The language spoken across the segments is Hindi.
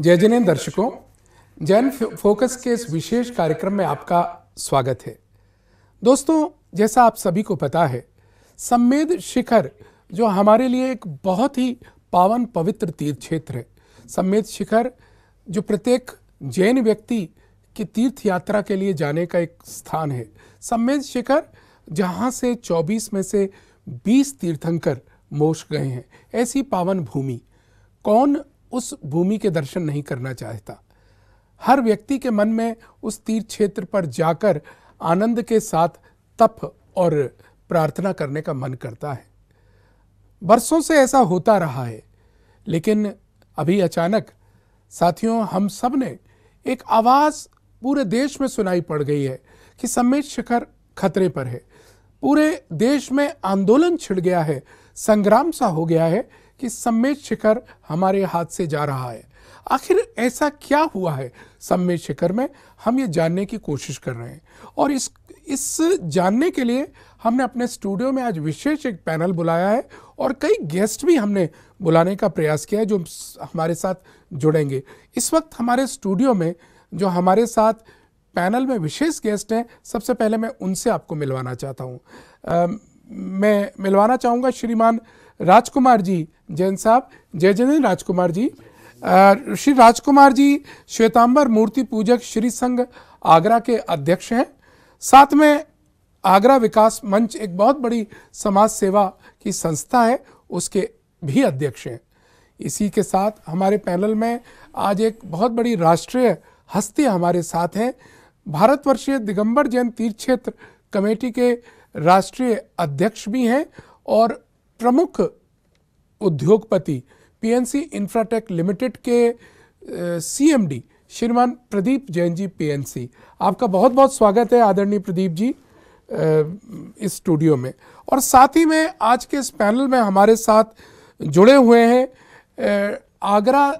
जय जैन दर्शकों, जैन फोकस के इस विशेष कार्यक्रम में आपका स्वागत है। दोस्तों, जैसा आप सभी को पता है, सम्मेद शिखर, जो हमारे लिए एक बहुत ही पावन पवित्र तीर्थ क्षेत्र है। सम्मेद शिखर, जो प्रत्येक जैन व्यक्ति की तीर्थ यात्रा के लिए जाने का एक स्थान है। सम्मेद शिखर, जहाँ से 24 में से 20 तीर्थंकर मोक्ष गए हैं। ऐसी पावन भूमि, कौन उस भूमि के दर्शन नहीं करना चाहता। हर व्यक्ति के मन में उस तीर्थ क्षेत्र पर जाकर आनंद के साथ तप और प्रार्थना करने का मन करता है। बरसों से ऐसा होता रहा है, लेकिन अभी अचानक, साथियों, हम सबने एक आवाज़ पूरे देश में सुनाई पड़ गई है कि सम्मेद शिखर खतरे पर है। पूरे देश में आंदोलन छिड़ गया है, संग्राम सा हो गया है कि सम्मेद शिखर हमारे हाथ से जा रहा है। आखिर ऐसा क्या हुआ है? सम्मेद शिखर में हम ये जानने की कोशिश कर रहे हैं। और इस इस जानने के लिए हमने अपने स्टूडियो में आज विशेष एक पैनल बुलाया है और कई गेस्ट भी हमने बुलाने का प्रयास किया है जो हमारे साथ जुड़ेंगे। इस वक्त हमारे स्टूडियो में जो हमारे साथ पैनल में विशेष गेस्ट हैं, सबसे पहले मैं उनसे आपको मिलवाना चाहता हूँ। मैं मिलवाना चाहूँगा श्रीमान राजकुमार जी, जैन साहब, जय जय राजकुमार जी। श्री राजकुमार जी, श्वेतांबर मूर्ति पूजक श्री संघ आगरा के अध्यक्ष हैं। साथ में आगरा विकास मंच एक बहुत बड़ी समाज सेवा की संस्था है, उसके भी अध्यक्ष हैं। इसी के साथ हमारे पैनल में आज एक बहुत बड़ी राष्ट्रीय हस्ती हमारे साथ हैं। भारतवर्षीय दिगंबर जैन तीर्थ क्षेत्र कमेटी के राष्ट्रीय अध्यक्ष भी हैं और प्रमुख उद्योगपति पीएनसी इंफ्राटेक लिमिटेड के सीएमडी श्रीमान प्रदीप जैन जी पीएनसी। आपका बहुत बहुत स्वागत है आदरणीय प्रदीप जी इस स्टूडियो में। और साथ ही में आज के इस पैनल में हमारे साथ जुड़े हुए हैं आगरा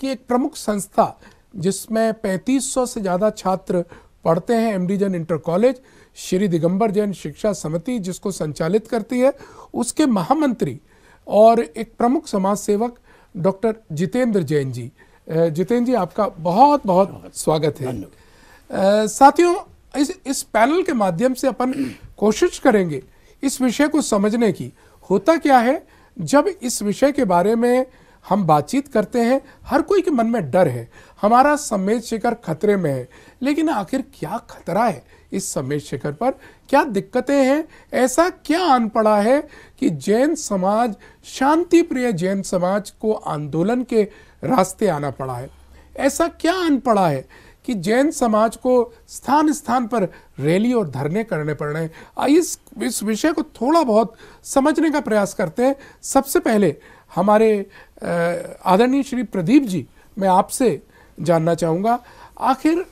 की एक प्रमुख संस्था जिसमें 3500 से ज़्यादा छात्र पढ़ते हैं, MD Jain inter college. Shri Digambar Jain Shiksha Samiti जिसको संचालित करती है उसके महामंत्री और एक प्रमुख समाज सेवक डॉक्टर जितेंद्र जैन जी। जितेंद्र जी आपका बहुत बहुत स्वागत है। साथियों इस इस पैनल के माध्यम से अपन कोशिश करेंगे इस विषय को समझने की। होता क्या है जब इस विषय के बारे में हम बातचीत करते हैं हर कोई के मन में डर है हमारा सम्मेद शिखर खतरे में है लेकिन आखिर क्या खतरा है? इस सम्मेद शिखर पर क्या दिक्कतें हैं? ऐसा क्या आन पड़ा है कि जैन समाज शांति प्रिय जैन समाज को आंदोलन के रास्ते आना पड़ा है? ऐसा क्या आन पड़ा है कि जैन समाज को स्थान स्थान पर रैली और धरने करने पड़ रहे हैं? इस, इस विषय को थोड़ा बहुत समझने का प्रयास करते हैं। सबसे पहले हमारे आदरणीय श्री प्रदीप जी मैं आपसे जानना चाहूँगा आखिर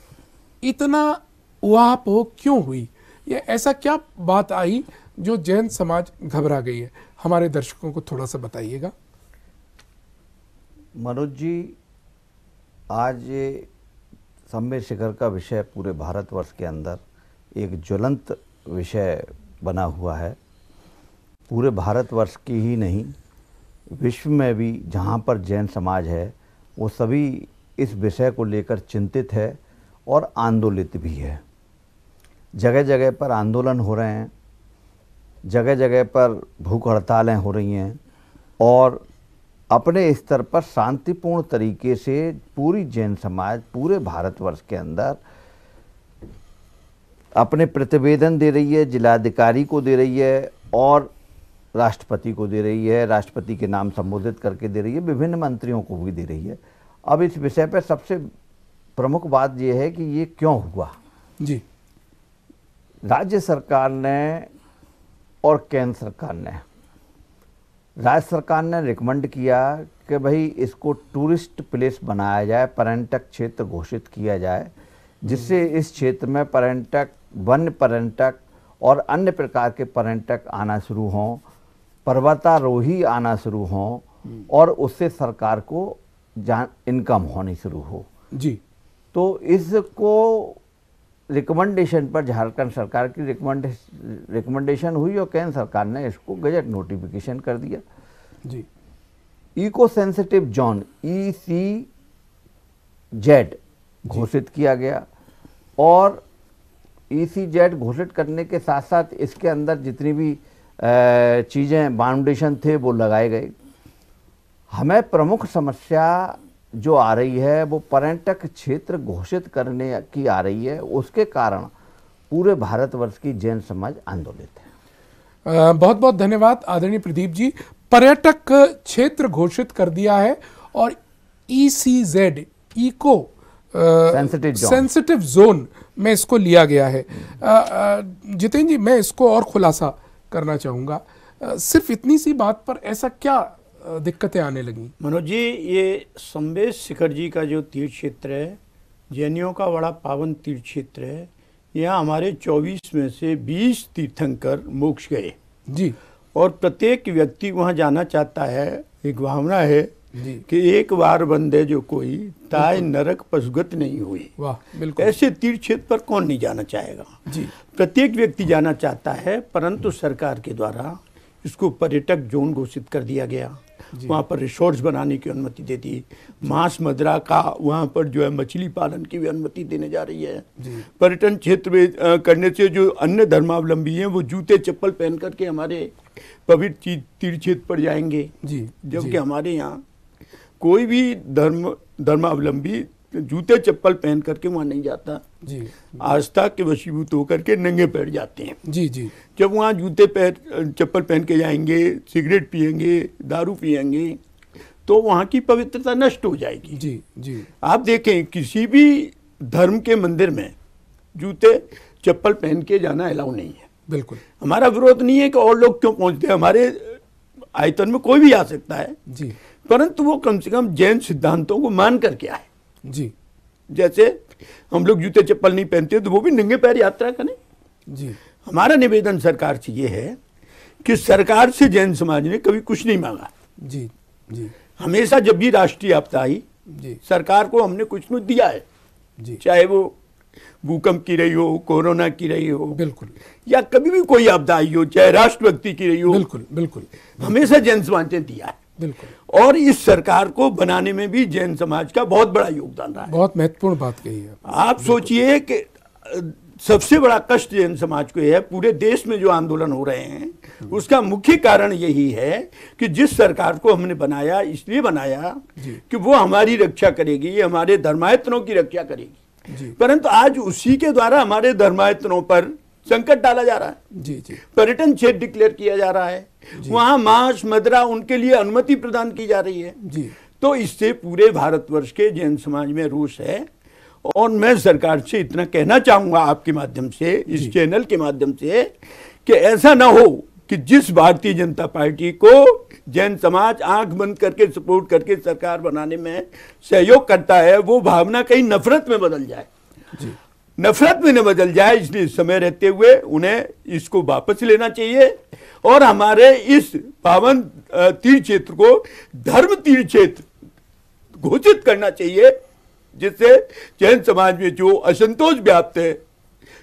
इतना उहापोह क्यों हुई? ये ऐसा क्या बात आई जो जैन समाज घबरा गई है? हमारे दर्शकों को थोड़ा सा बताइएगा। मनोज जी, आज ये सम्मेद शिखर का विषय पूरे भारतवर्ष के अंदर एक ज्वलंत विषय बना हुआ है। पूरे भारतवर्ष की ही नहीं, विश्व में भी जहाँ पर जैन समाज है, वो सभी इस विषय को लेकर चिंतित है और आंदोलित भी है। जगह जगह पर आंदोलन हो रहे हैं जगह जगह पर भूख हड़तालें हो रही हैं और अपने स्तर पर शांतिपूर्ण तरीके से पूरी जैन समाज, पूरे भारतवर्ष के अंदर अपने प्रतिवेदन दे रही है, जिलाधिकारी को दे रही है और राष्ट्रपति को दे रही है, राष्ट्रपति के नाम संबोधित करके दे रही है, विभिन्न मंत्रियों को भी दे रही है। अब इस विषय पर सबसे प्रमुख बात यह है कि ये क्यों हुआ? जी। राज्य सरकार ने और केंद्र सरकार ने। राज्य सरकार ने रिकमेंड किया कि भाई इसको टूरिस्ट प्लेस बनाया जाए पर्यटक क्षेत्र घोषित किया जाए जिससे इस क्षेत्र में पर्यटक वन्य पर्यटक और अन्य प्रकार के पर्यटक आना शुरू हों पर्वतारोही आना शुरू हों और उससे सरकार को जान इनकम होनी शुरू हो। जी। तो इसको रिकमेंडेशन पर झारखंड सरकार की रिकमेंडेशन हुई और केंद्र सरकार ने इसको गजट नोटिफिकेशन कर दिया। जी। Eco sensitive zone E C Z घोषित किया गया और ई सी जेड घोषित करने के साथ साथ इसके अंदर जितनी भी चीज़ें बाउंडेशन थे वो लगाए गए। हमें प्रमुख समस्या जो आ रही है वो पर्यटक क्षेत्र घोषित करने की आ रही है उसके कारण पूरे भारतवर्ष की जैन समाज आंदोलित है। बहुत बहुत धन्यवाद आदरणीय प्रदीप जी। पर्यटक क्षेत्र घोषित कर दिया है और ईसीजेड इको सेंसिटिव जोन में इसको लिया गया है। जितेंद्र जी मैं इसको और खुलासा करना चाहूँगा। सिर्फ़ इतनी सी बात पर ऐसा क्या दिक्कतें आने लगी। मनोज जी ये संवेश शिखर जी का जो तीर्थ क्षेत्र है जैनियों का बड़ा पावन तीर्थ क्षेत्र है यहाँ हमारे 24 में से 20 तीर्थंकर मोक्ष गए। जी। और प्रत्येक व्यक्ति वहाँ जाना चाहता है एक भावना है कि एक बार बंदे जो कोई ताय नरक पशुगत नहीं हुई। वाह बिल्कुल। ऐसे तीर्थ क्षेत्र पर कौन नहीं जाना चाहेगा? जी। प्रत्येक व्यक्ति जाना चाहता है परंतु सरकार के द्वारा इसको पर्यटक जोन घोषित कर दिया गया। वहाँ पर रिसोर्ट्स बनाने की अनुमति दे दी। मांस मदरा का वहाँ पर जो है मछली पालन की भी अनुमति देने जा रही है। पर्यटन क्षेत्र में करने से जो अन्य धर्मावलंबी हैं वो जूते चप्पल पहन करके हमारे पवित्र तीर्थ क्षेत्र पर जाएँगे। जी जबकि हमारे यहाँ कोई भी धर्म धर्मावलंबी जूते चप्पल पहन करके वहाँ नहीं जाता। जी। आस्था के वशीभूत होकर के नंगे पैर जाते हैं। जी जी। जब वहाँ जूते पैर चप्पल पहन के जाएँगे सिगरेट पियेंगे दारू पियेंगे तो वहाँ की पवित्रता नष्ट हो जाएगी। जी जी। आप देखें किसी भी धर्म के मंदिर में जूते चप्पल पहन के जाना अलाउ नहीं है। बिल्कुल। हमारा विरोध नहीं है कि और लोग क्यों पहुँचते हैं। हमारे आयतन में कोई भी आ सकता है। जी। परंतु वो कम से कम जैन सिद्धांतों को मान करके आए। जी। जैसे हम लोग जूते चप्पल नहीं पहनते तो वो भी नंगे पैर यात्रा करें जी। हमारा निवेदन सरकार से ये है कि सरकार से जैन समाज ने कभी कुछ नहीं मांगा। जी जी। हमेशा जब भी राष्ट्रीय आपदा आई जी। सरकार को हमने कुछ न दिया है। जी। चाहे वो भूकंप की रही हो कोरोना की रही हो बिल्कुल। या कभी भी कोई आपदा आई हो चाहे राष्ट्रभक्ति की रही हो बिल्कुल बिल्कुल। हमेशा जैन समाज ने दिया है। बिल्कुल। और इस सरकार को बनाने में भी जैन समाज का बहुत बड़ा योगदान रहा है। बहुत महत्वपूर्ण बात कही है आप सोचिए कि सबसे बड़ा कष्ट जैन समाज को यह है पूरे देश में जो आंदोलन हो रहे हैं उसका मुख्य कारण यही है कि जिस सरकार को हमने बनाया इसलिए बनाया कि वो हमारी रक्षा करेगी हमारे धर्मायतनों की रक्षा करेगी। परंतु आज उसी के द्वारा हमारे धर्मायतनों पर संकट डाला जा रहा है। जी जी। पर्यटन क्षेत्र डिक्लेयर किया जा रहा है। वहाँ मांस मदरा उनके लिए अनुमति प्रदान की जा रही है। जी। तो इससे पूरे भारतवर्ष के जैन समाज में रोष है। और मैं सरकार से इतना कहना चाहूँगा आपके माध्यम से इस चैनल के माध्यम से कि ऐसा ना हो कि जिस भारतीय जनता पार्टी को जैन समाज आँख बंद करके सपोर्ट करके सरकार बनाने में सहयोग करता है वो भावना कहीं नफरत में बदल जाए। जी। नफरत में न बदल जाए, इसलिए समय रहते हुए उन्हें इसको वापस लेना चाहिए। और हमारे इस पावन तीर्थ क्षेत्र को धर्म तीर्थ क्षेत्र घोषित करना चाहिए, जिससे जैन समाज में जो असंतोष व्याप्त है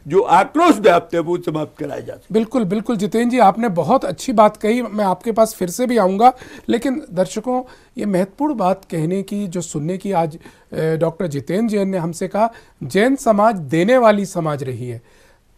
जो आक्रोश व्याप्त है, वो समाप्त कराया जा सकता बिल्कुल बिल्कुल, जितेंद्र जी, आपने बहुत अच्छी बात कही। मैं आपके पास फिर से भी आऊँगा। लेकिन दर्शकों, ये महत्वपूर्ण बात कहने की, जो सुनने की आज डॉक्टर जितेंद्र जैन ने हमसे कहा, जैन समाज देने वाली समाज रही है।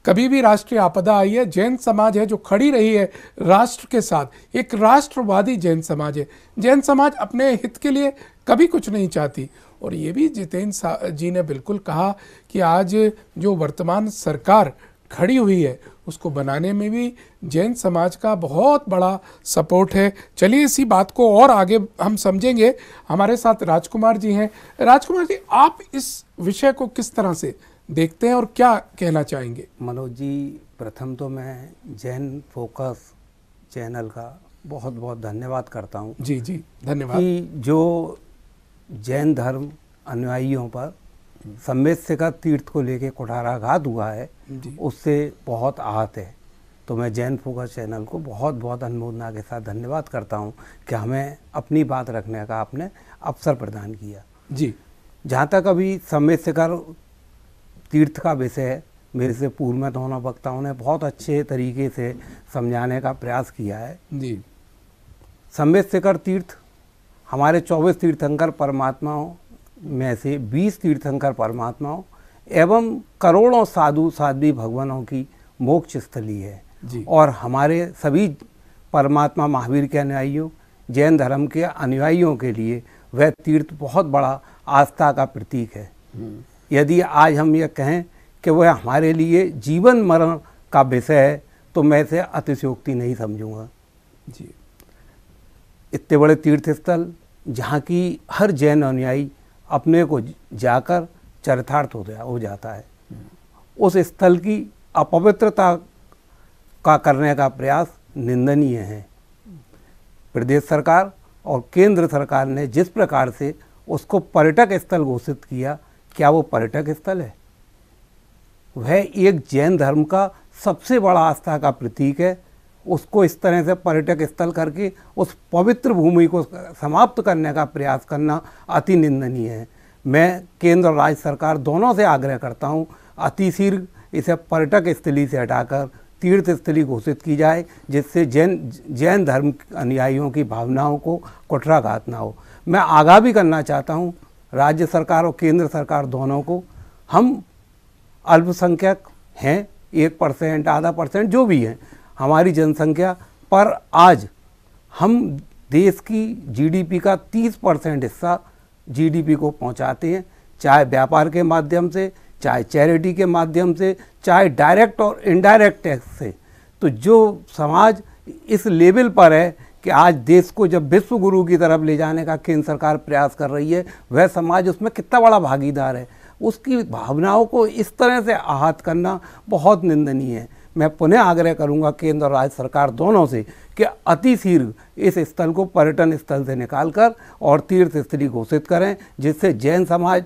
कभी भी राष्ट्रीय आपदा आई है, जैन समाज है जो खड़ी रही है राष्ट्र के साथ। एक राष्ट्रवादी जैन समाज है। जैन समाज अपने हित के लिए कभी कुछ नहीं चाहती। और ये भी जितेंद्र जी ने बिल्कुल कहा कि आज जो वर्तमान सरकार खड़ी हुई है उसको बनाने में भी जैन समाज का बहुत बड़ा सपोर्ट है। चलिए इसी बात को और आगे हम समझेंगे। हमारे साथ राजकुमार जी हैं। राजकुमार जी आप इस विषय को किस तरह से देखते हैं और क्या कहना चाहेंगे? मनोज जी प्रथम तो मैं जैन फोकस चैनल का बहुत बहुत धन्यवाद करता हूँ। जी जी धन्यवाद। कि जो जैन धर्म अनुयायियों पर सम्मेद का तीर्थ को लेके कुठाराघात हुआ है उससे बहुत आहत है। तो मैं जैन फोकस चैनल को बहुत बहुत अनुमोदना के साथ धन्यवाद करता हूँ कि हमें अपनी बात रखने का आपने अवसर प्रदान किया। जी। जहाँ तक अभी सम्मेद शिखर तीर्थ का विषय है मेरे से पूर्व में दोनों वक्ताओं ने बहुत अच्छे तरीके से समझाने का प्रयास किया है। जी। सम्मेद शिखर तीर्थ हमारे चौबीस तीर्थंकर परमात्माओं में से 20 तीर्थंकर परमात्माओं एवं करोड़ों साधु साध्वी भगवानों की मोक्ष स्थली है। और हमारे सभी परमात्मा महावीर के अनुयायियों जैन धर्म के अनुयायियों के लिए वह तीर्थ बहुत बड़ा आस्था का प्रतीक है। यदि आज हम ये कहें कि वह हमारे लिए जीवन मरण का विषय है तो मैं इसे अतिशयोक्ति नहीं समझूँगा। जी। इतने बड़े तीर्थ स्थल जहाँ की हर जैन अनुयायी अपने को जाकर चरितार्थ हो गया हो जाता है। उस स्थल की अपवित्रता का करने का प्रयास निंदनीय है। प्रदेश सरकार और केंद्र सरकार ने जिस प्रकार से उसको पर्यटक स्थल घोषित किया, क्या वो पर्यटक स्थल है? वह एक जैन धर्म का सबसे बड़ा आस्था का प्रतीक है उसको इस तरह से पर्यटक स्थल करके उस पवित्र भूमि को समाप्त करने का प्रयास करना अति निंदनीय है। मैं केंद्र और राज्य सरकार दोनों से आग्रह करता हूँ अति शीघ्र इसे पर्यटक स्थली से हटाकर तीर्थ स्थली घोषित की जाए, जिससे जैन जैन धर्म अनुयायियों की भावनाओं को कुठराघात ना हो। मैं आगाह भी करना चाहता हूँ, राज्य सरकार और केंद्र सरकार दोनों को, हम अल्पसंख्यक हैं, एक परसेंट आधा परसेंट जो भी हैं हमारी जनसंख्या पर आज हम देश की जीडीपी का 30 परसेंट हिस्सा जीडीपी को पहुंचाते हैं, चाहे व्यापार के माध्यम से, चाहे चैरिटी के माध्यम से, चाहे डायरेक्ट और इनडायरेक्ट टैक्स से। तो जो समाज इस लेवल पर है कि आज देश को जब विश्व गुरु की तरफ़ ले जाने का केंद्र सरकार प्रयास कर रही है, वह समाज उसमें कितना बड़ा भागीदार है, उसकी भावनाओं को इस तरह से आहत करना बहुत निंदनीय है। मैं पुनः आग्रह करूँगा केंद्र और राज्य सरकार दोनों से कि अति शीघ्र इस स्थल को पर्यटन स्थल से निकालकर और तीर्थ स्थली घोषित करें, जिससे जैन समाज,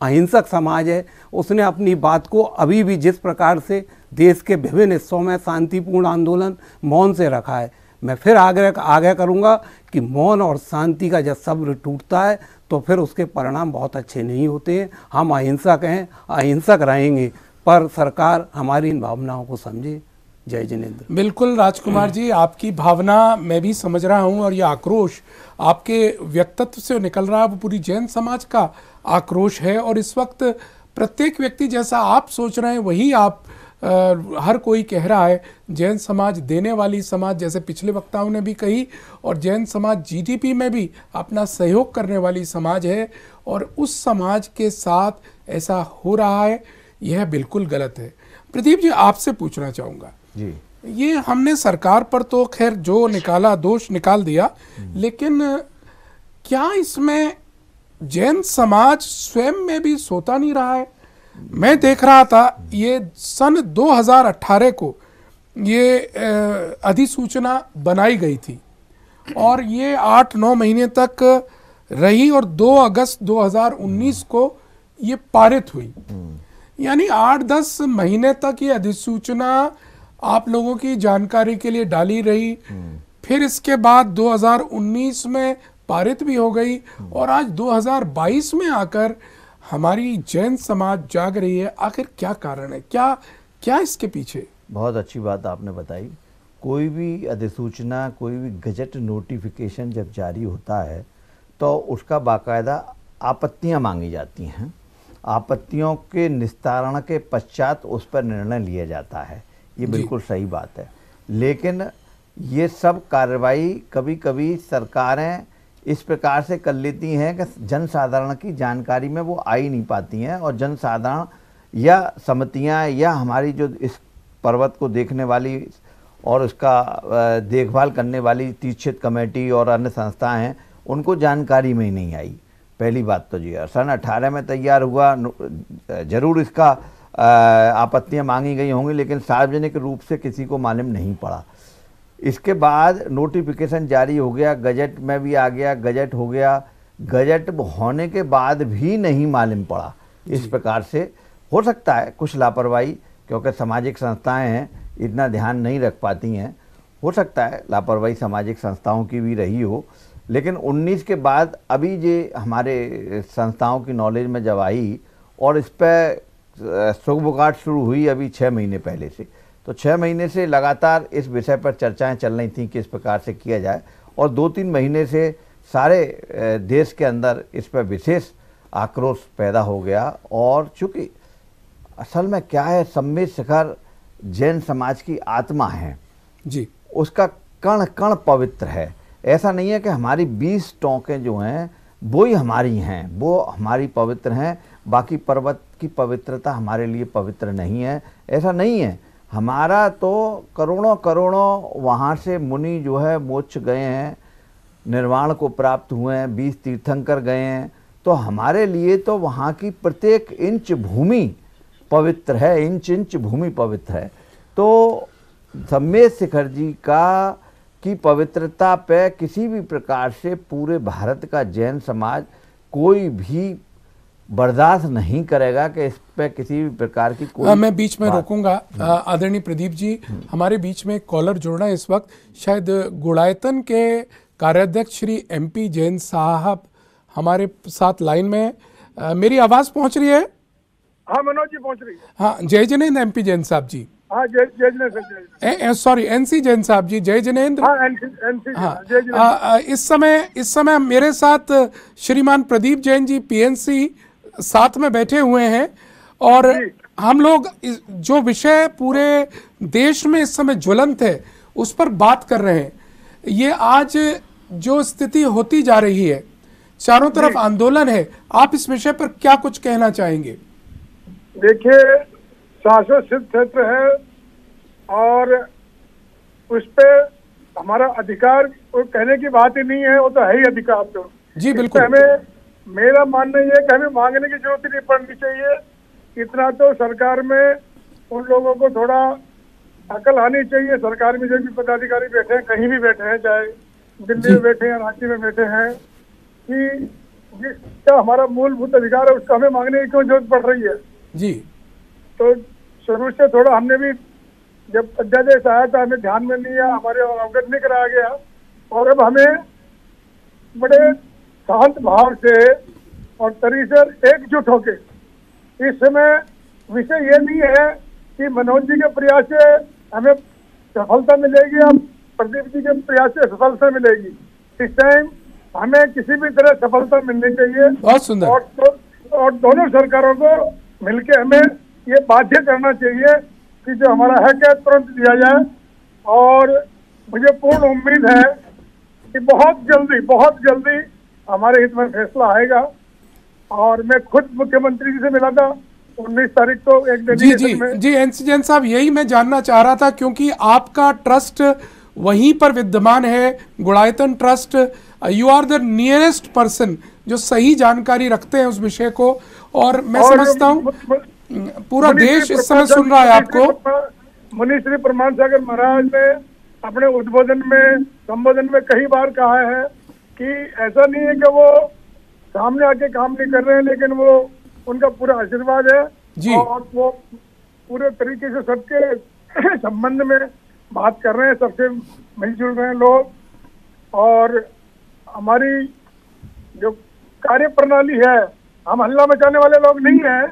अहिंसक समाज है, उसने अपनी बात को अभी भी जिस प्रकार से देश के विभिन्न हिस्सों में शांतिपूर्ण आंदोलन मौन से रखा है, मैं फिर आग्रह आग्रह करूँगा कि मौन और शांति का जब सब्र टूटता है तो फिर उसके परिणाम बहुत अच्छे नहीं होते हम अहिंसक हैं, अहिंसक रहेंगे। पर सरकार हमारी इन भावनाओं को समझे। जय जिनेन्द्र। बिल्कुल राजकुमार जी आपकी भावना मैं भी समझ रहा हूँ और ये आक्रोश आपके व्यक्तित्व से निकल रहा है वो पूरी जैन समाज का आक्रोश है और इस वक्त प्रत्येक व्यक्ति जैसा आप सोच रहे हैं वही आप आ, हर कोई कह रहा है जैन समाज देने वाली समाज जैसे पिछले वक्ताओं ने भी कही और जैन समाज जीडीपी में भी अपना सहयोग करने वाली समाज है और उस समाज के साथ ऐसा हो रहा है। यह बिल्कुल गलत है। प्रदीप जी आपसे पूछना चाहूँगा। जी। ये हमने सरकार पर तो खैर जो निकाला दोष निकाल दिया लेकिन क्या इसमें जैन समाज स्वयं में भी सोता नहीं रहा है? मैं देख रहा था ये सन 2018 को ये अधिसूचना बनाई गई थी। और ये आठ नौ महीने तक रही और 2 अगस्त 2019 को ये पारित हुई। यानी आठ दस महीने तक ये अधिसूचना आप लोगों की जानकारी के लिए डाली रही। फिर इसके बाद 2019 में पारित भी हो गई और आज 2022 में आकर हमारी जैन समाज जाग रही है। आखिर क्या कारण है? क्या क्या इसके पीछे? बहुत अच्छी बात आपने बताई। कोई भी अधिसूचना कोई भी गजट नोटिफिकेशन जब जारी होता है तो उसका बाकायदा आपत्तियाँ मांगी जाती हैं। आपत्तियों के निस्तारण के पश्चात उस पर निर्णय लिया जाता है। ये बिल्कुल सही बात है। लेकिन ये सब कार्रवाई कभी कभी सरकारें इस प्रकार से कर लेती हैं कि जनसाधारण की जानकारी में वो आ ही नहीं पाती हैं और जनसाधारण या समितियाँ या हमारी जो इस पर्वत को देखने वाली और उसका देखभाल करने वाली तीक्षित कमेटी और अन्य संस्थाएँ हैं उनको जानकारी में ही नहीं आई। पहली बात तो जी सन अठारह में तैयार हुआ ज़रूर इसका आपत्तियाँ मांगी गई होंगी लेकिन सार्वजनिक रूप से किसी को मालूम नहीं पड़ा। इसके बाद नोटिफिकेशन जारी हो गया गजट में भी आ गया गजट हो गया गजट होने के बाद भी नहीं मालूम पड़ा। इस प्रकार से हो सकता है कुछ लापरवाही क्योंकि सामाजिक संस्थाएँ हैं इतना ध्यान नहीं रख पाती हैं। हो सकता है लापरवाही सामाजिक संस्थाओं की भी रही हो लेकिन 19 के बाद अभी जे हमारे संस्थाओं की नॉलेज में जब आई और इस पर सुगबुगाट शुरू हुई अभी छः महीने पहले से। तो छः महीने से लगातार इस विषय पर चर्चाएँ चल रही थी किस प्रकार से किया जाए और दो तीन महीने से सारे देश के अंदर इस पर विशेष आक्रोश पैदा हो गया और चूँकि असल में क्या है सम्मेद शिखर जैन समाज की आत्मा है। जी। उसका कण कण पवित्र है। ऐसा नहीं है कि हमारी बीस टोंकें जो हैं, वो ही हमारी हैं, वो हमारी पवित्र हैं, बाकी पर्वत की पवित्रता हमारे लिए पवित्र नहीं है। ऐसा नहीं है। हमारा तो करोड़ों करोड़ों वहाँ से मुनि जो है मोक्ष गए हैं, निर्वाण को प्राप्त हुए हैं, बीस तीर्थंकर गए हैं तो हमारे लिए तो वहाँ की प्रत्येक इंच भूमि पवित्र है, इंच इंच भूमि पवित्र है। तो सम्मेद शिखर जी का की पवित्रता पे किसी भी प्रकार से पूरे भारत का जैन समाज कोई भी बर्दाश्त नहीं करेगा कि इस पे किसी भी प्रकार की कोई आ, मैं बीच में रोकूँगा। आदरणीय प्रदीप जी हमारे बीच में कॉलर जुड़ना है इस वक्त। शायद गुड़ायतन के कार्याध्यक्ष श्री एमपी जैन साहब हमारे साथ लाइन में आ, मेरी आवाज़ पहुँच रही है? हाँ मनोज जी पहुँच रही है। हाँ जय जनेन्द्र एमपी जैन साहब जी। हाँ जय जय जिनेन्द्र सर, एनसी जैन साहब जी जय जनेन्द्र। हाँ एनसी हाँ इस समय इस समय मेरे साथ श्रीमान प्रदीप जैन जी पीएनसी साथ में बैठे हुए हैं और हम लोग जो विषय पूरे देश में इस समय ज्वलंत है उस पर बात कर रहे हैं। ये आज जो स्थिति होती जा रही है चारों तरफ़ आंदोलन है आप इस विषय पर क्या कुछ कहना चाहेंगे? देखिए शाश्वत सिद्ध क्षेत्र है और उस पे हमारा अधिकार कहने की बात ही नहीं है वो तो है ही अधिकार तो। जी बिल्कुल। हमें मेरा मानना यह है कि हमें मांगने की ज़रूरत ही नहीं पड़नी चाहिए। इतना तो सरकार में उन लोगों को थोड़ा अकल आनी चाहिए। सरकार में जो भी पदाधिकारी बैठे हैं कहीं भी बैठे हैं चाहे दिल्ली में बैठे हैं रांची में बैठे हैं कि जिसका हमारा मूलभूत अधिकार है उसका हमें मांगने की क्यों ज़रूरत पड़ रही है? जी। तो शुरू से थोड़ा हमने भी जब अध्यादेश आया था हमें ध्यान में नहीं आया हमारे अवगत नहीं कराया गया और अब हमें बड़े शांत भाव से और तरीसर एकजुट होके इस समय विषय ये नहीं है कि मनोज जी के प्रयास से हमें सफलता मिलेगी या प्रदीप जी के प्रयास से सफलता मिलेगी। इस टाइम हमें किसी भी तरह सफलता मिलनी चाहिए बहुत सुंदर। और तो, और दोनों सरकारों को मिलके हमें ये बाध्य करना चाहिए कि जो हमारा हक है तुरंत दिया जाए। और मुझे पूर्ण उम्मीद है कि बहुत जल्दी बहुत जल्दी हमारे हित में फैसला आएगा। और मैं खुद मुख्यमंत्री जी से मिला था उन्नीस तारीख को एक जी जी में। जी एनसी जैन साहब यही मैं जानना चाह रहा था क्योंकि आपका ट्रस्ट वहीं पर विद्यमान है Gudayatan trust. You are the nearest person जो सही जानकारी रखते हैं उस विषय को। और मैं और समझता हूँ पूरा देश इस समय सुन रहा है आपको प्रमा- मुनि श्री प्रमाण सागर महाराज ने अपने उद्बोधन में संबोधन में कई बार कहा है कि ऐसा नहीं है कि वो सामने आके काम नहीं कर रहे हैं लेकिन वो उनका पूरा आशीर्वाद है जी। और वो पूरे तरीके से सबके संबंध में बात कर रहे हैं सबसे मिलजुल रहे हैं लोग और हमारी जो कार्य प्रणाली है हम हल्ला मचाने वाले लोग नहीं हैं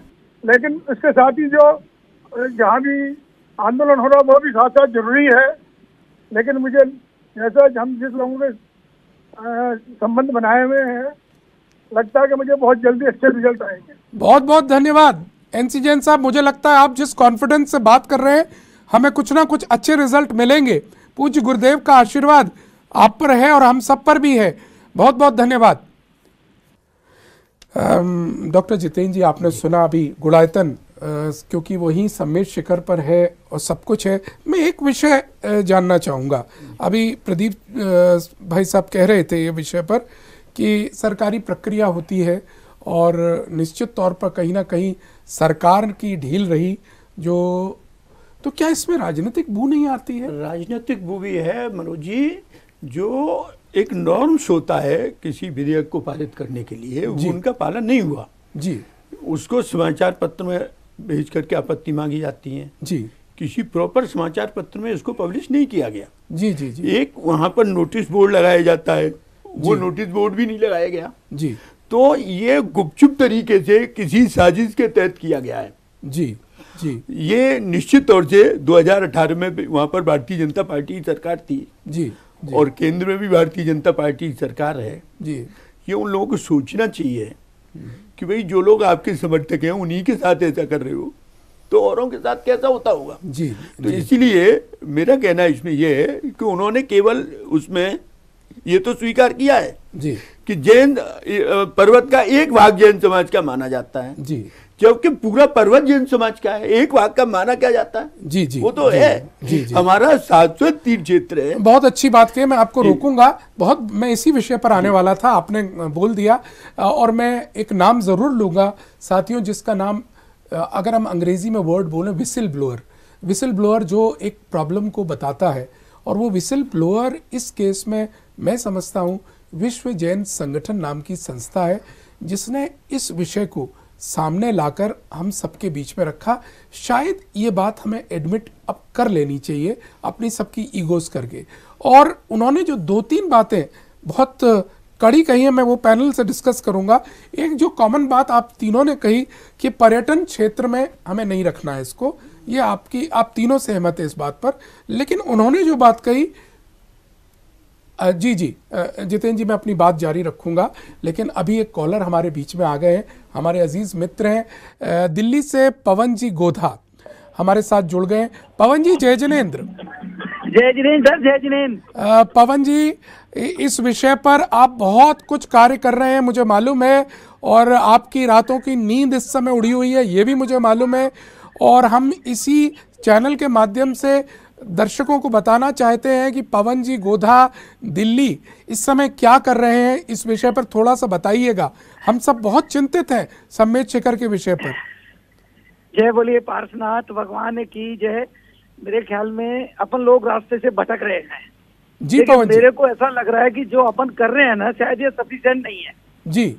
लेकिन उसके साथ ही जो जहाँ भी आंदोलन हो रहा वो भी साथ साथ ज़रूरी है। लेकिन मुझे जैसा हम जिस लोगों के संबंध बनाए हुए हैं, लगता है कि मुझे बहुत जल्दी अच्छे रिज़ल्ट आएँगे। बहुत बहुत धन्यवाद। एनसी जैन साहब, मुझे लगता है आप जिस कॉन्फिडेंस से बात कर रहे हैं, हमें कुछ ना कुछ अच्छे रिज़ल्ट मिलेंगे। पूज्य गुरुदेव का आशीर्वाद आप पर है और हम सब पर भी है। बहुत बहुत धन्यवाद। डॉक्टर जितेंद्र जी आपने सुना अभी गुड़ायतन क्योंकि वही सम्मेद शिखर पर है और सब कुछ है। मैं एक विषय जानना चाहूँगा। अभी प्रदीप भाई साहब कह रहे थे ये विषय पर कि सरकारी प्रक्रिया होती है और निश्चित तौर पर कहीं ना कहीं सरकार की ढील रही, जो तो क्या इसमें राजनीतिक बू नहीं आती है? राजनीतिक वो भी है, मनोज जी, जो एक नॉर्म्स होता है किसी विधेयक को पारित करने के लिए वो उनका पालन नहीं हुआ। जी। उसको समाचार पत्र में भेज करके आपत्ति मांगी जाती है। जी। किसी प्रॉपर समाचार पत्र में इसको पब्लिश नहीं किया गया। जी जी जी। एक वहाँ पर नोटिस बोर्ड लगाया जाता है। वो नोटिस बोर्ड भी नहीं लगाया गया। जी। तो ये गुपचुप तरीके से किसी साजिश के तहत किया गया है। जी जी। ये निश्चित तौर से 2018 में वहाँ पर भारतीय जनता पार्टी की सरकार थी। जी। और केंद्र में भी भारतीय जनता पार्टी की सरकार है। जी। ये उन लोगों को सोचना चाहिए कि भाई जो लोग आपके समर्थक हैं उन्हीं के साथ ऐसा कर रहे हो तो औरों के साथ कैसा होता होगा? जी तो इसीलिए मेरा कहना इसमें यह है कि उन्होंने केवल उसमें ये तो स्वीकार किया है जी। कि जैन पर्वत का एक भाग जैन समाज का माना जाता है। जी। जबकि पूरा पर्वत जैन समाज का है एक भाग का माना क्या जाता है? जी जी वो तो जी, है। जी जी। हमारा शाश्वत तीर्थ क्षेत्र है। बहुत अच्छी बात कही मैं आपको रोकूँगा। बहुत मैं इसी विषय पर आने वाला था आपने बोल दिया। और मैं एक नाम ज़रूर लूँगा साथियों जिसका नाम अगर हम अंग्रेज़ी में वर्ड बोलें विसिल ब्लोअर विसिल ब्लोअर जो एक प्रॉब्लम को बताता है और वो विसिल ब्लोअर इस केस में मैं समझता हूँ विश्व जैन संगठन नाम की संस्था है जिसने इस विषय को सामने लाकर हम सबके बीच में रखा। शायद ये बात हमें एडमिट अब कर लेनी चाहिए अपनी सबकी ईगोस करके। और उन्होंने जो दो तीन बातें बहुत कड़ी कही है, मैं वो पैनल से डिस्कस करूँगा। एक जो कॉमन बात आप तीनों ने कही कि पर्यटन क्षेत्र में हमें नहीं रखना है इसको, ये आपकी, आप तीनों सहमत है इस बात पर। लेकिन उन्होंने जो बात कही जी जी। जितेंद्र जी मैं अपनी बात जारी रखूँगा लेकिन अभी एक कॉलर हमारे बीच में आ गए हैं हमारे अज़ीज़ मित्र हैं। दिल्ली से पवन जी गोधा हमारे साथ जुड़ गए पवन जी जय जिनेन्द्र जय जिनेन्द्र सर जय जिनेन्द्र पवन जी इस विषय पर आप बहुत कुछ कार्य कर रहे हैं मुझे मालूम है और आपकी रातों की नींद इस समय उड़ी हुई है ये भी मुझे मालूम है और हम इसी चैनल के माध्यम से दर्शकों को बताना चाहते हैं कि पवन जी गोधा दिल्ली इस समय क्या कर रहे हैं इस विषय पर थोड़ा सा बताइएगा। हम सब बहुत चिंतित हैं सम्मेद शिखर के विषय पर। जय बोलिए पार्शनाथ भगवान ने की जय। मेरे ख्याल में अपन लोग रास्ते से भटक रहे हैं। जी पवन मेरे को ऐसा लग रहा है कि जो अपन कर रहे हैं ना शायद ये सफिशियंट नहीं है। जी।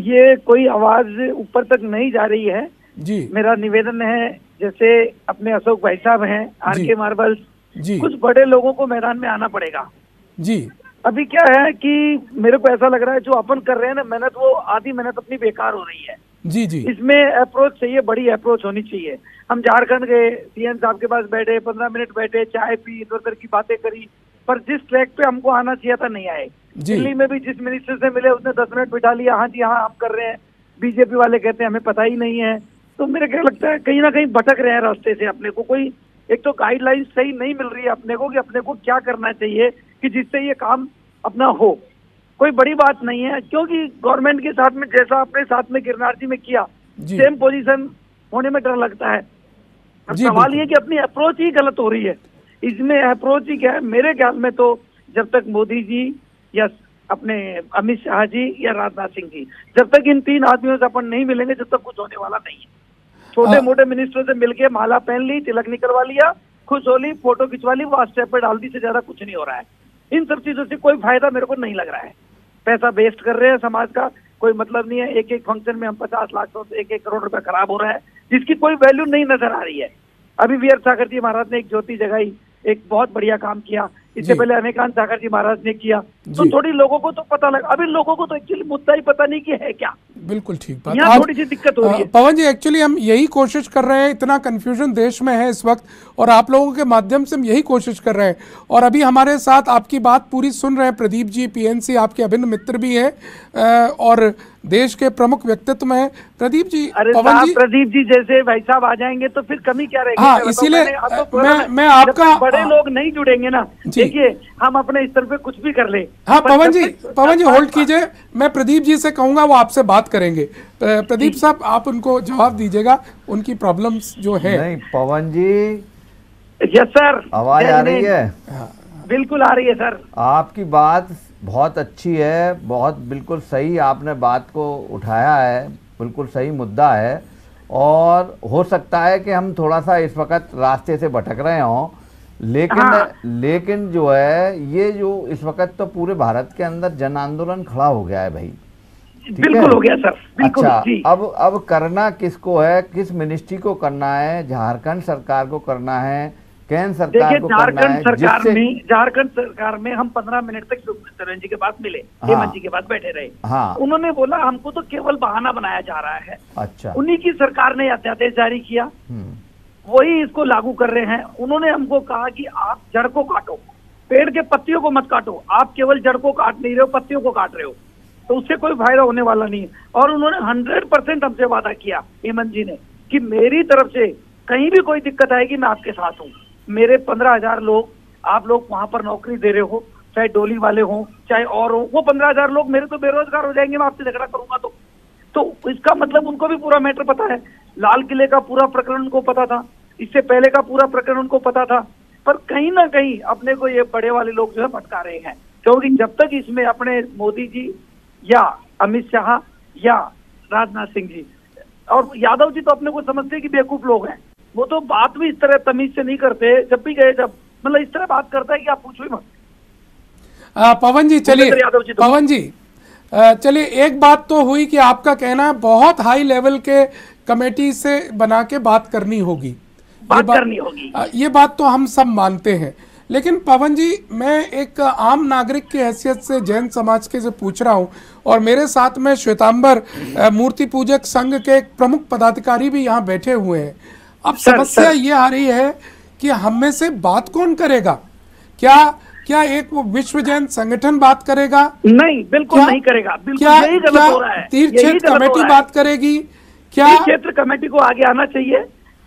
ये कोई आवाज़ ऊपर तक नहीं जा रही है। जी। मेरा निवेदन है जैसे अपने अशोक भाई साहब हैं आर के मार्बल कुछ बड़े लोगों को मैदान में आना पड़ेगा। जी। अभी क्या है कि मेरे को ऐसा लग रहा है जो अपन कर रहे हैं ना मेहनत वो आधी मेहनत अपनी बेकार हो रही है। जी जी। इसमें अप्रोच चाहिए बड़ी अप्रोच होनी चाहिए। हम झारखंड गए सीएम साहब के पास बैठे पंद्रह मिनट बैठे चाय पी इधर उधर की बातें करी पर जिस ट्रैक पे हमको आना चाहिए था नहीं आए। दिल्ली में भी जिस मिनिस्टर से मिले उसने दस मिनट बिठा लिया हाँ जी हाँ हम कर रहे हैं। बीजेपी वाले कहते हैं हमें पता ही नहीं है। तो मेरे क्या लगता है कहीं ना कहीं भटक रहे हैं रास्ते से अपने को। कोई एक तो गाइडलाइन सही नहीं मिल रही है अपने को कि अपने को क्या करना चाहिए कि जिससे ये काम अपना हो। कोई बड़ी बात नहीं है क्योंकि गवर्नमेंट के साथ में जैसा अपने साथ में गिरनार जी में किया सेम पोजीशन होने में डर लगता है। अब सवाल ये कि अपनी अप्रोच ही गलत हो रही है। इसमें अप्रोच ही क्या है? मेरे ख्याल में तो जब तक मोदी जी या अपने अमित शाह जी या राजनाथ सिंह जी। जब तक इन तीन आदमियों से अपन नहीं मिलेंगे जब तक कुछ होने वाला नहीं है। छोटे मोटे मिनिस्टर से मिलके माला पहन ली तिलक निकलवा लिया खुश हो ली फ़ोटो खिंचवा ली व्हाट्सएप पर डाल दी से ज़्यादा कुछ नहीं हो रहा है। इन सब चीज़ों से कोई फ़ायदा मेरे को नहीं लग रहा है। पैसा वेस्ट कर रहे हैं समाज का कोई मतलब नहीं है। एक एक फ़ंक्शन में हम पचास लाख तो एक एक करोड़ रुपया खराब हो रहा है जिसकी कोई वैल्यू नहीं नज़र आ रही है। अभी वी आर सागर जी महाराज ने एक ज्योति जगाई एक बहुत बढ़िया काम किया। इससे पहले अनेकांत सागर जी महाराज ने किया। तो थोड़ी लोगों को तो पता लगा अभी लोगों को तो एक्चुअली मुद्दा ही पता नहीं कि है क्या। बिल्कुल ठीक बात। यहाँ थोड़ी सी दिक्कत हो रही है। पवन जी एक्चुअली हम यही कोशिश कर रहे हैं इतना कंफ्यूजन देश में है इस वक्त और आप लोगों के माध्यम से हम यही कोशिश कर रहे हैं। और अभी हमारे साथ आपकी बात पूरी सुन रहे हैं प्रदीप जी पीएनसी आपके अभिन्न मित्र भी हैं और देश के प्रमुख व्यक्तित्व में प्रदीप जी अरे पवन जी। प्रदीप जी जैसे भाई साहब आ जाएँगे तो फिर कमी क्या रहेगी? हाँ इसीलिए मैं मैं आपका बड़े लोग नहीं जुड़ेंगे ना देखिए हम अपने स्तर पे कुछ भी कर ले। हाँ पवन जी पवन जी होल्ड कीजिए मैं प्रदीप जी से कहूँगा वो आपसे बात करेंगे। प्रदीप साहब आप उनको जवाब दीजिएगा उनकी प्रॉब्लम जो है। नहीं पवन जी। यस सर आवाज़ आ रही है? बिल्कुल आ रही है सर आपकी बात बहुत अच्छी है बहुत बिल्कुल सही आपने बात को उठाया है बिल्कुल सही मुद्दा है और हो सकता है कि हम थोड़ा सा इस वक्त रास्ते से भटक रहे हों लेकिन हाँ। लेकिन जो है ये जो इस वक्त तो पूरे भारत के अंदर जन आंदोलन खड़ा हो गया है भाई बिल्कुल हो गया सर बिल्कुल अच्छा जी। अब अब करना किसको है किस मिनिस्ट्री को करना है झारखंड सरकार को करना है केंद्र सरकार को करना है सरकार में झारखंड सरकार में हम पंद्रह मिनट तक सरन जी के पास मिले हेमंत हाँ, जी के पास बैठे रहे। हाँ, उन्होंने बोला हमको तो केवल बहाना बनाया जा रहा है। अच्छा। उन्हीं की सरकार ने अध्यादेश जारी किया। वही इसको लागू कर रहे हैं। उन्होंने हमको कहा कि आप जड़ को काटो। पेड़ के पत्तियों को मत काटो। आप केवल जड़ को काट नहीं रहे हो पत्तियों को काट रहे हो। तो उससे कोई फ़ायदा होने वाला नहीं है। और उन्होंने हंड्रेड परसेंट हमसे वादा किया हेमंत जी ने कि मेरी तरफ़ से कहीं भी कोई दिक्कत आएगी मैं आपके साथ हूँ। मेरे पंद्रह हज़ार लोग, आप लोग वहाँ पर नौकरी दे रहे हो, चाहे डोली वाले हो, चाहे और हो, वो पंद्रह हज़ार लोग मेरे तो बेरोजगार हो जाएँगे, मैं आपसे झगड़ा करूँगा तो। तो इसका मतलब उनको भी पूरा मैटर पता है। लाल किले का पूरा प्रकरण उनको पता था, इससे पहले का पूरा प्रकरण उनको पता था, पर कहीं ना कहीं अपने को ये बड़े वाले लोग जो है भटका रहे हैं। क्योंकि जब तक इसमें अपने मोदी जी या अमित शाह या राजनाथ सिंह जी, और यादव जी तो अपने को समझते कि बेवकूफ़ लोग हैं। वो तो बात भी इस तरह तमीज से नहीं करते जब भी गए जब मतलब इस तरह बात करता है कि आप पूछो ही मत। पवन जी चलिए। तो- पवन जी चलिए एक बात तो हुई कि आपका कहना है बहुत हाई लेवल के कमेटी से बना के बात करनी होगी। बात करनी होगी। ये बात तो हम सब मानते हैं। लेकिन पवन जी मैं एक आम नागरिक की हैसियत से जैन समाज के से पूछ रहा हूँ और मेरे साथ में श्वेतांबर मूर्ति पूजक संघ के एक प्रमुख पदाधिकारी भी यहाँ बैठे हुए हैं। अब सर, समस्या ये आ रही है कि हम में से बात कौन करेगा? क्या क्या एक वो विश्व जैन संगठन बात करेगा? नहीं बिल्कुल क्या? नहीं करेगा। बिल्कुल क्या, यही गलत क्या हो रहा है। तीर्थ क्षेत्र कमेटी बात करेगी? क्या क्षेत्र कमेटी को आगे आना चाहिए।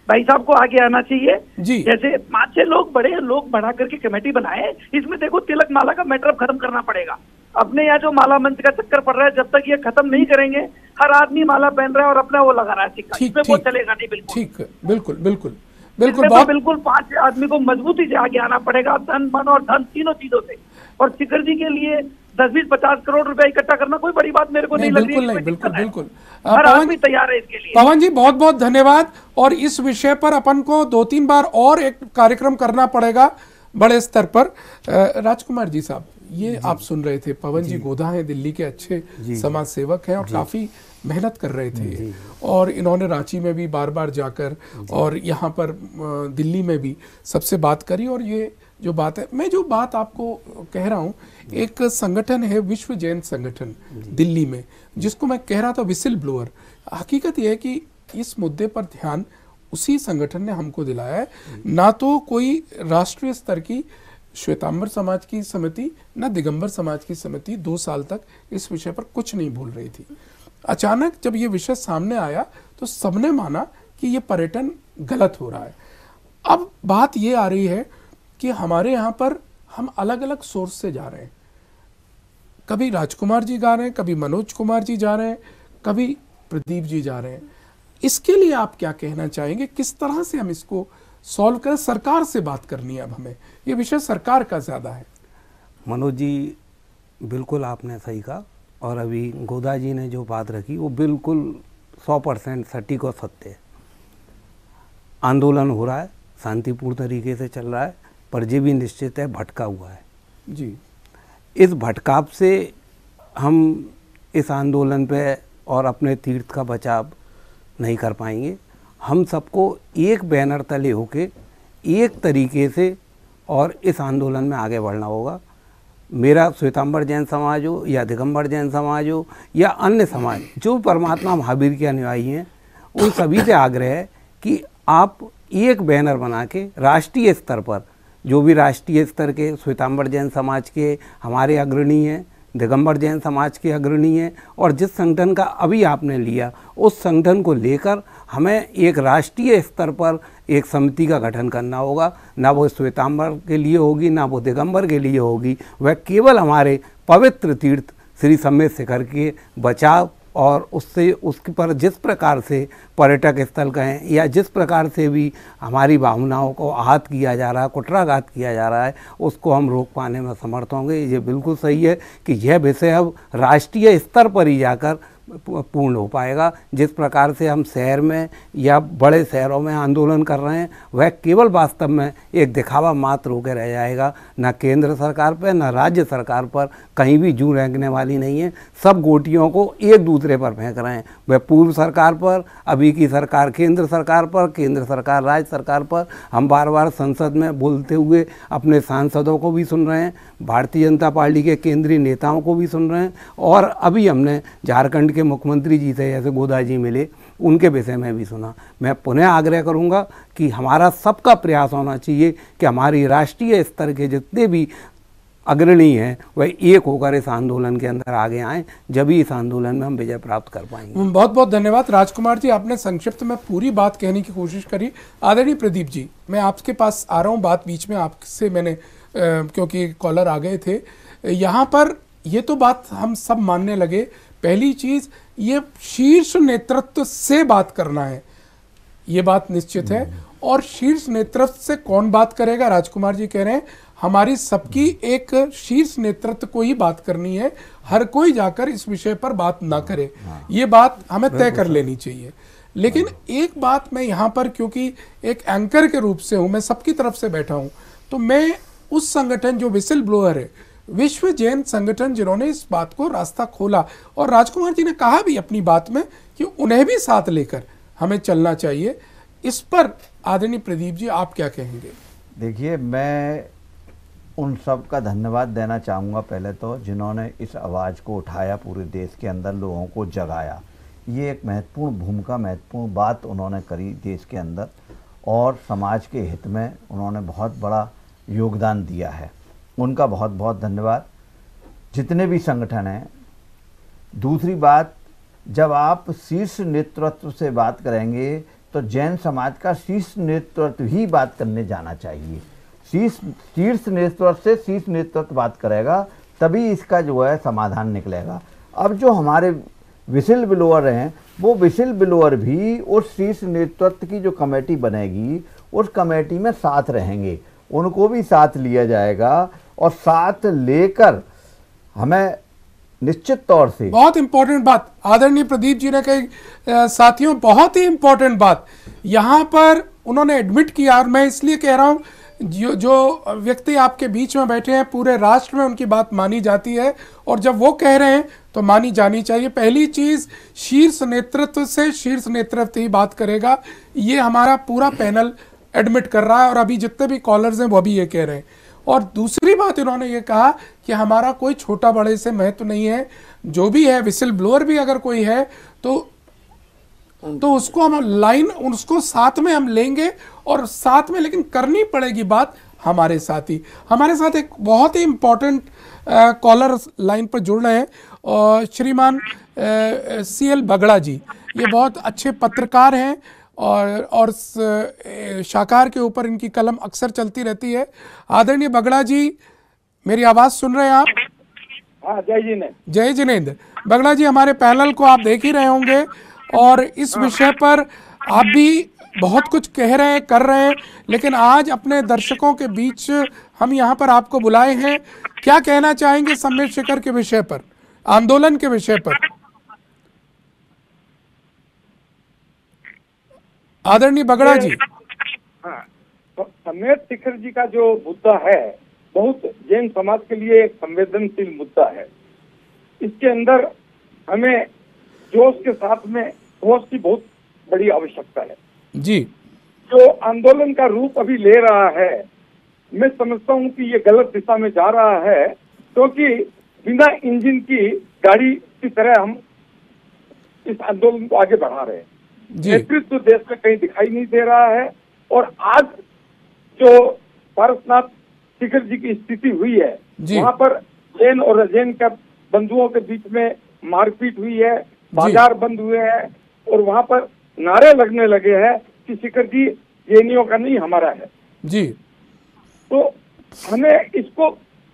भाई साहब को आगे आना चाहिए। जी। जैसे पाँच छह लोग बड़े लोग बढ़ा करके कमेटी बनाए। इसमें देखो तिलक माला का मैटर खत्म करना पड़ेगा। अपने यहाँ जो माला मंच का चक्कर पड़ रहा है जब तक ये खत्म नहीं करेंगे हर आदमी माला पहन रहा है और अपना वो लगा रहा है ठीक वो चलेगा नहीं बिल्कुल। ठीक बिल्कुल बिल्कुल बिल्कुल तो बहुत बिल्कुल पाँच आदमी को मजबूती से आगे आना पड़ेगा धन मन और धन तीनों चीज़ों से। और शिखर जी के लिए दस बीस पचास करोड़ रुपया इकट्ठा करना कोई बड़ी बात मेरे को नहीं, नहीं लग रही बिल्कुल बिल्कुल बिल्कुल। हर आदमी तैयार है इसके लिए। पवन जी बहुत बहुत धन्यवाद। और इस विषय पर अपन को दो तीन बार और एक कार्यक्रम करना पड़ेगा बड़े स्तर पर। राजकुमार जी साहब। ये आप सुन रहे थे। पवन जी, जी। गोधा हैं दिल्ली के अच्छे समाज सेवक हैं और काफ़ी मेहनत कर रहे थे। और इन्होंने रांची में भी बार बार जाकर और यहाँ पर दिल्ली में भी सबसे बात करी और ये जो बात है मैं जो बात आपको कह रहा हूँ एक संगठन है विश्व जैन संगठन दिल्ली में जिसको मैं कह रहा था विसिल ब्लोअर हकीकत यह है कि इस मुद्दे पर ध्यान उसी संगठन ने हमको दिलाया है। ना तो कोई राष्ट्रीय स्तर की श्वेतांबर समाज की समिति न दिगंबर समाज की समिति दो साल तक इस विषय पर कुछ नहीं भूल रही थी। अचानक जब ये विषय सामने आया तो सबने माना कि ये पर्यटन गलत हो रहा है। अब बात ये आ रही है कि हमारे यहाँ पर हम अलग अलग सोर्स से जा रहे हैं। कभी राजकुमार जी जा रहे हैं, कभी मनोज कुमार जी जा रहे हैं, कभी प्रदीप जी जा रहे हैं। इसके लिए आप क्या कहना चाहेंगे? किस तरह से हम इसको सॉल्व करें सरकार से बात करनी है अब हमें। ये विषय सरकार का ज़्यादा है। मनोज जी बिल्कुल आपने सही कहा और अभी गोदा जी ने जो बात रखी वो बिल्कुल सौ परसेंट सटीक और सत्य है। आंदोलन हो रहा है शांतिपूर्ण तरीके से चल रहा है पर ये भी निश्चित है भटका हुआ है। जी। इस भटकाव से हम इस आंदोलन पे और अपने तीर्थ का बचाव नहीं कर पाएँगे। हम सबको एक बैनर तले होके एक तरीके से और इस आंदोलन में आगे बढ़ना होगा। मेरा श्वेतांबर जैन समाज हो, या दिगंबर जैन समाज हो, या अन्य समाज, जो परमात्मा महावीर के अनुयायी हैं, उन सभी से आग्रह है कि आप एक बैनर बना के राष्ट्रीय स्तर पर, जो भी राष्ट्रीय स्तर के श्वेतांबर जैन समाज के हमारे अग्रणी हैं, दिगंबर जैन समाज के अग्रणी हैं, और जिस संगठन का अभी आपने लिया, उस संगठन को लेकर हमें एक राष्ट्रीय स्तर पर एक समिति का गठन करना होगा। ना वो श्वेतांबर के लिए होगी, ना वो दिगंबर के लिए होगी। वह केवल हमारे पवित्र तीर्थ श्री समेत शिखर के बचाव और उससे, उसके पर जिस प्रकार से पर्यटक स्थल कहें या जिस प्रकार से भी हमारी भावनाओं को आहत किया जा रहा है कुटराघात किया जा रहा है, उसको हम रोक पाने में समर्थ होंगे। ये बिल्कुल सही है कि यह विषय अब राष्ट्रीय स्तर पर ही जाकर पूर्ण हो पाएगा। जिस प्रकार से हम शहर में या बड़े शहरों में आंदोलन कर रहे हैं, वह केवल वास्तव में एक दिखावा मात्र होकर रह जाएगा। न केंद्र सरकार पर, न राज्य सरकार पर, कहीं भी जू रेंगने वाली नहीं है। सब गोटियों को एक दूसरे पर फेंक रहे हैं। वह पूर्व सरकार पर, अभी की सरकार, केंद्र सरकार पर, केंद्र सरकार, राज्य सरकार पर, हम बार बार संसद में बोलते हुए अपने सांसदों को भी सुन रहे हैं, भारतीय जनता पार्टी के केंद्रीय नेताओं को भी सुन रहे हैं, और अभी हमने झारखंड के मुख्यमंत्री जी से जैसे गोदा जी मिले, उनके विषय में भी सुना। मैं पुनः आग्रह करूँगा कि हमारा सबका प्रयास होना चाहिए कि हमारी राष्ट्रीय स्तर के जितने भी अग्रणी हैं, वह एक होकर इस आंदोलन के अंदर आगे आए, जब ही इस आंदोलन में हम विजय प्राप्त कर पाएँगे। बहुत बहुत धन्यवाद। राजकुमार जी, आपने संक्षिप्त में पूरी बात कहने की कोशिश करी। आदरणीय प्रदीप जी, मैं आपके पास आ रहा हूँ बात बीच में, आपसे मैंने क्योंकि कॉलर आ गए थे। यहाँ पर ये तो बात हम सब मानने लगे पहली चीज़ ये शीर्ष नेतृत्व से बात करना है। ये बात निश्चित है। और शीर्ष नेतृत्व से कौन बात करेगा? राजकुमार जी कह रहे हैं हमारी सबकी एक शीर्ष नेतृत्व को ही बात करनी है। हर कोई जाकर इस विषय पर बात ना करे। ये बात हमें तय कर लेनी चाहिए। लेकिन एक बात मैं यहाँ पर क्योंकि एक एंकर के रूप से हूँ मैं सबकी तरफ़ से बैठा हूँ तो मैं उस संगठन जो विसिल ब्लोअर है विश्व जैन संगठन जिन्होंने इस बात को रास्ता खोला और राजकुमार जी ने कहा भी अपनी बात में कि उन्हें भी साथ लेकर हमें चलना चाहिए। इस पर आदरणीय प्रदीप जी, आप क्या कहेंगे? देखिए, मैं उन सब का धन्यवाद देना चाहूँगा पहले तो जिन्होंने इस आवाज़ को उठाया, पूरे देश के अंदर लोगों को जगाया। ये एक महत्वपूर्ण भूमिका, महत्वपूर्ण बात उन्होंने करी देश के अंदर और समाज के हित में उन्होंने बहुत बड़ा योगदान दिया है। उनका बहुत बहुत धन्यवाद। जितने भी संगठन हैं, दूसरी बात, जब आप शीर्ष नेतृत्व से बात करेंगे तो जैन समाज का शीर्ष नेतृत्व ही बात करने जाना चाहिए। शीर्ष शीर्ष नेतृत्व से शीर्ष नेतृत्व बात करेगा, तभी इसका जो है समाधान निकलेगा। अब जो हमारे विसिल बिलोअर हैं, वो विसिल बिलोअर भी उस शीर्ष नेतृत्व की जो कमेटी बनेगी, उस कमेटी में साथ रहेंगे। उनको भी साथ लिया जाएगा और साथ लेकर हमें निश्चित तौर से बहुत इंपॉर्टेंट बात। आदरणीय प्रदीप जी ने कही साथियों, बहुत ही इंपॉर्टेंट बात। यहाँ पर उन्होंने एडमिट किया और मैं इसलिए कह रहा हूँ, जो जो व्यक्ति आपके बीच में बैठे हैं, पूरे राष्ट्र में उनकी बात मानी जाती है और जब वो कह रहे हैं तो मानी जानी चाहिए। पहली चीज़, शीर्ष नेतृत्व से शीर्ष नेतृत्व ही बात करेगा। ये हमारा पूरा पैनल एडमिट कर रहा है और अभी जितने भी कॉलर्स हैं, वो भी ये कह रहे हैं। और दूसरी बात इन्होंने ये कहा कि हमारा कोई छोटा बड़े से महत्व तो नहीं है। जो भी है विसिल ब्लोअर भी अगर कोई है तो तो उसको हम लाइन उसको साथ में हम लेंगे और साथ में लेकिन करनी पड़ेगी बात हमारे साथ ही। हमारे साथ एक बहुत ही इंपॉर्टेंट कॉलर लाइन पर जुड़ रहे हैं और श्रीमान सी एल बगड़ा जी, ये बहुत अच्छे पत्रकार हैं। और और शाकार के ऊपर इनकी कलम अक्सर चलती रहती है। आदरणीय बगड़ा जी मेरी आवाज़ सुन रहे हैं आप? हाँ जय जिनेन्द्र। जय जिनेन्द्र। बगड़ा जी हमारे पैनल को आप देख ही रहे होंगे और इस विषय पर आप भी बहुत कुछ कह रहे हैं कर रहे हैं लेकिन आज अपने दर्शकों के बीच हम यहाँ पर आपको बुलाए हैं। क्या कहना चाहेंगे सम्मेद शिखर के विषय पर आंदोलन के विषय पर? आदरणीय बगड़ा जी। हाँ तो सम्मेद शिखर जी का जो मुद्दा है बहुत जैन समाज के लिए एक संवेदनशील मुद्दा है। इसके अंदर हमें जोश के साथ में होश की बहुत बड़ी आवश्यकता है। जी। जो आंदोलन का रूप अभी ले रहा है मैं समझता हूँ कि ये गलत दिशा में जा रहा है क्योंकि तो बिना इंजन की गाड़ी की तरह हम इस आंदोलन को आगे बढ़ा रहे हैं। नेतृत्व देश में कहीं दिखाई नहीं दे रहा है। और आज जो पारसनाथ शिखर जी की स्थिति हुई है वहाँ पर जैन और अजैन का बंधुओं के बीच में मारपीट हुई है बाज़ार बंद हुए हैं और वहाँ पर नारे लगने लगे हैं कि शिखर जी जेएनयू का नहीं हमारा है। जी। तो हमें इसको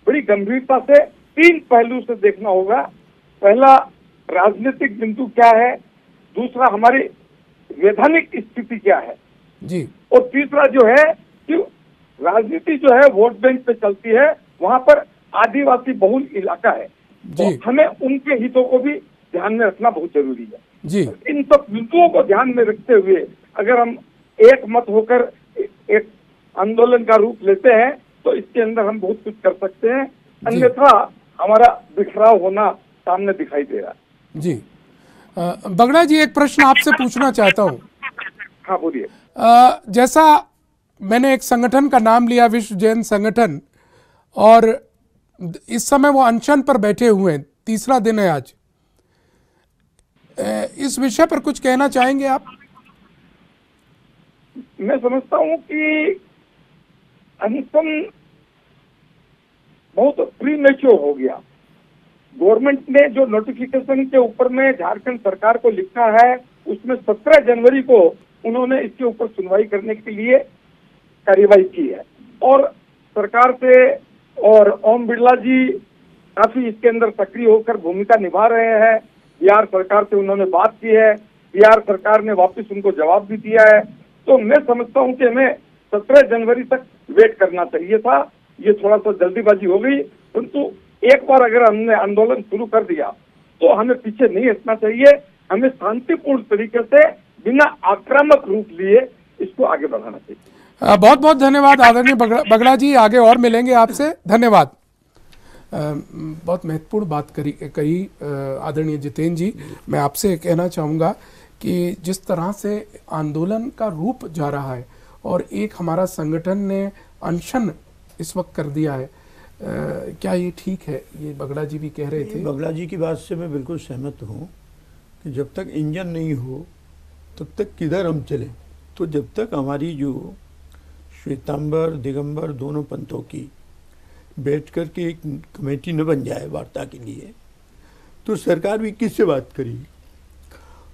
बड़ी गंभीरता से तीन पहलू से देखना होगा। पहला राजनीतिक बिंदु क्या है? दूसरा हमारी वैधानिक स्थिति क्या है? जी। और तीसरा जो है कि राजनीति जो है वोट बैंक पे चलती है वहाँ पर आदिवासी बहुल इलाका है। जी। तो हमें उनके हितों को भी ध्यान में रखना बहुत ज़रूरी है। जी। इन सब बिंदुओं को ध्यान में रखते हुए अगर हम एक मत होकर एक आंदोलन का रूप लेते हैं तो इसके अंदर हम बहुत कुछ कर सकते हैं। अन्यथा हमारा बिखराव होना सामने दिखाई दे रहा है। जी। बगड़ा जी एक प्रश्न आपसे पूछना चाहता हूँ। हाँ बोलिए। जैसा मैंने एक संगठन का नाम लिया विश्व जैन संगठन और इस समय वो अनशन पर बैठे हुए हैं तीसरा दिन है आज। इस विषय पर कुछ कहना चाहेंगे आप? मैं समझता हूँ कि अनशन बहुत प्री हो गया। गवर्नमेंट ने जो नोटिफिकेशन के ऊपर में झारखंड सरकार को लिखा है, उसमें सत्रह जनवरी को उन्होंने इसके ऊपर सुनवाई करने के लिए कार्यवाही की है। और सरकार से और ओम बिरला जी काफ़ी इसके अंदर सक्रिय होकर भूमिका निभा रहे हैं। बिहार सरकार से उन्होंने बात की है। बिहार सरकार ने वापस उनको जवाब भी दिया है। तो मैं समझता हूँ कि हमें सत्रह जनवरी तक वेट करना चाहिए था। ये थोड़ा सा जल्दीबाजी हो गई, परंतु एक बार अगर हमने आंदोलन शुरू कर दिया तो हमें पीछे नहीं हटना चाहिए। हमें शांतिपूर्ण तरीके से बिना आक्रामक रूप लिए इसको आगे बढ़ाना चाहिए। बहुत बहुत धन्यवाद आदरणीय बगड़ा जी। आगे और मिलेंगे आपसे। धन्यवाद। बहुत महत्वपूर्ण बात करी कही आदरणीय जितेंद्र जी। मैं आपसे कहना चाहूँगा कि जिस तरह से आंदोलन का रूप जा रहा है और एक हमारा संगठन ने अनशन इस वक्त कर दिया है आ, क्या ये ठीक है? ये बगड़ा जी भी कह रहे थे। बगड़ा जी की बात से मैं बिल्कुल सहमत हूँ कि जब तक इंजन नहीं हो, तब तक किधर हम चले? तो जब तक हमारी जो श्वेतांबर, दिगंबर दोनों पंथों की बैठ कर के एक कमेटी न बन जाए वार्ता के लिए तो सरकार भी किससे बात करेगी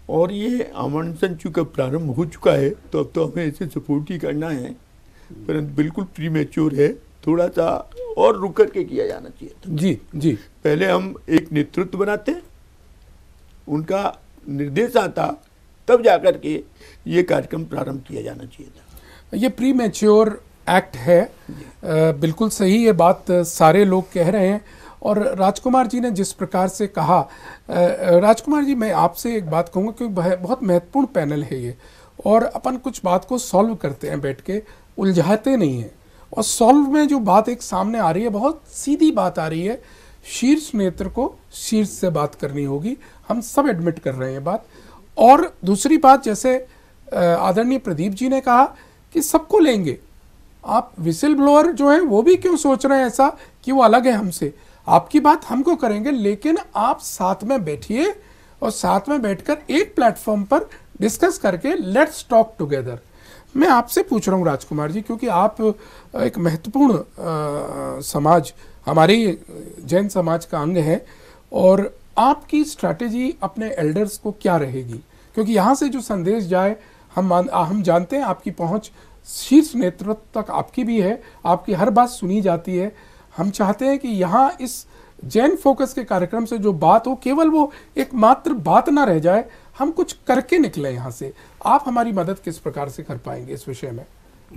और ये आमंत्रण चूँकि प्रारंभ हो चुका है तो अब तो हमें इसे सपोर्ट ही करना है। परंतु बिल्कुल प्रीमेच्योर है। थोड़ा सा और रुक कर के किया जाना चाहिए था। जी जी। पहले हम एक नेतृत्व बनाते उनका निर्देश आता तब जाकर के ये कार्यक्रम प्रारंभ किया जाना चाहिए था। ये प्री मेच्योर एक्ट है आ, बिल्कुल सही ये बात सारे लोग कह रहे हैं। और राजकुमार जी ने जिस प्रकार से कहा राजकुमार जी मैं आपसे एक बात कहूँगा क्योंकि बहुत महत्वपूर्ण पैनल है ये। और अपन कुछ बात को सॉल्व करते हैं बैठ के उलझाते नहीं हैं। और सॉल्व में जो बात एक सामने आ रही है, बहुत सीधी बात आ रही है, शीर्ष नेत्र को शीर्ष से बात करनी होगी। हम सब एडमिट कर रहे हैं बात। और दूसरी बात, जैसे आदरणीय प्रदीप जी ने कहा कि सबको लेंगे। आप विसिल ब्लोअर जो है, वो भी क्यों सोच रहे हैं ऐसा कि वो अलग है हमसे? आपकी बात हमको करेंगे, लेकिन आप साथ में बैठिए और साथ में बैठकर एक प्लेटफॉर्म पर डिस्कस करके लेट्स टॉक टुगेदर मैं आपसे पूछ रहा हूँ राजकुमार जी, क्योंकि आप एक महत्वपूर्ण समाज, हमारे जैन समाज का अंग है, और आपकी स्ट्रैटेजी अपने एल्डर्स को क्या रहेगी? क्योंकि यहाँ से जो संदेश जाए, हम हम जानते हैं आपकी पहुँच शीर्ष नेतृत्व तक आपकी भी है, आपकी हर बात सुनी जाती है। हम चाहते हैं कि यहाँ इस जैन फोकस के कार्यक्रम से जो बात हो, केवल वो एक मात्र बात ना रह जाए हम कुछ करके निकले यहाँ से। आप हमारी मदद किस प्रकार से कर पाएँगे इस विषय में?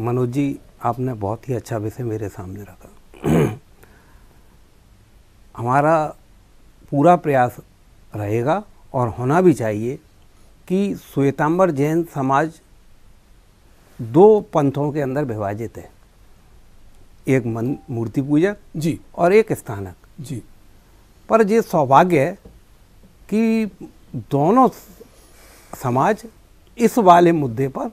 मनोज जी आपने बहुत ही अच्छा विषय मेरे सामने रखा। हमारा पूरा प्रयास रहेगा और होना भी चाहिए कि श्वेतांबर जैन समाज दो पंथों के अंदर विभाजित है। एक मन मूर्ति पूजक जी। और एक स्थानक। जी। पर ये सौभाग्य है कि दोनों समाज इस वाले मुद्दे पर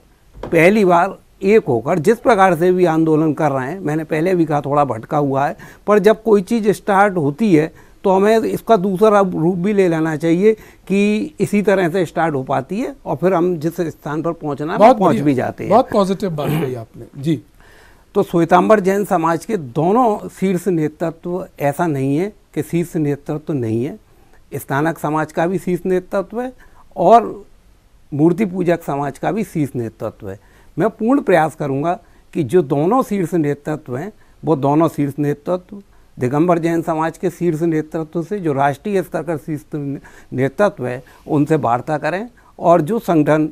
पहली बार एक होकर जिस प्रकार से भी आंदोलन कर रहे हैं मैंने पहले भी कहा थोड़ा भटका हुआ है पर जब कोई चीज़ स्टार्ट होती है तो हमें इसका दूसरा रूप भी ले लेना चाहिए कि इसी तरह से स्टार्ट हो पाती है और फिर हम जिस स्थान पर पहुँचना है पहुँच भी जाते हैं। बहुत पॉजिटिव बात कही आपने। जी। तो श्वेतांबर जैन समाज के दोनों शीर्ष नेतृत्व ऐसा नहीं है कि शीर्ष नेतृत्व नहीं है। स्थानक समाज का भी शीर्ष नेतृत्व है और मूर्ति पूजक समाज का भी शीर्ष नेतृत्व है। मैं पूर्ण प्रयास करूँगा कि जो दोनों शीर्ष नेतृत्व हैं वो दोनों शीर्ष नेतृत्व दिगंबर जैन समाज के शीर्ष नेतृत्व से जो राष्ट्रीय स्तर का शीर्ष नेतृत्व है उनसे वार्ता करें। और जो संगठन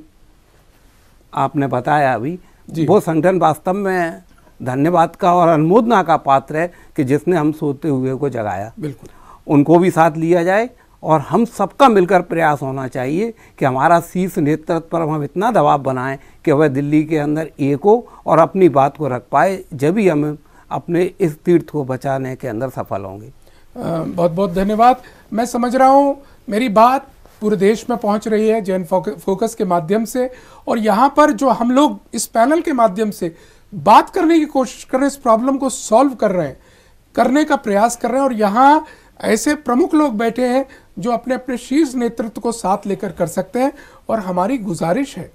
आपने बताया अभी वो संगठन वास्तव में धन्यवाद का और अनुमोदना का पात्र है कि जिसने हम सोते हुए को जगाया। बिल्कुल। उनको भी साथ लिया जाए और हम सबका मिलकर प्रयास होना चाहिए कि हमारा शीर्ष नेतृत्व पर हम इतना दबाव बनाएँ कि वह दिल्ली के अंदर एक हो और अपनी बात को रख पाए, जब ही हम अपने इस तीर्थ को बचाने के अंदर सफल होंगे। बहुत बहुत धन्यवाद। मैं समझ रहा हूँ मेरी बात पूरे देश में पहुँच रही है जैन फोकस के माध्यम से और यहाँ पर जो हम लोग इस पैनल के माध्यम से बात करने की कोशिश कर रहे हैं, इस प्रॉब्लम को सॉल्व कर रहे हैं, करने का प्रयास कर रहे हैं और यहाँ ऐसे प्रमुख लोग बैठे हैं जो अपने अपने शीर्ष नेतृत्व को साथ लेकर कर सकते हैं और हमारी गुजारिश है,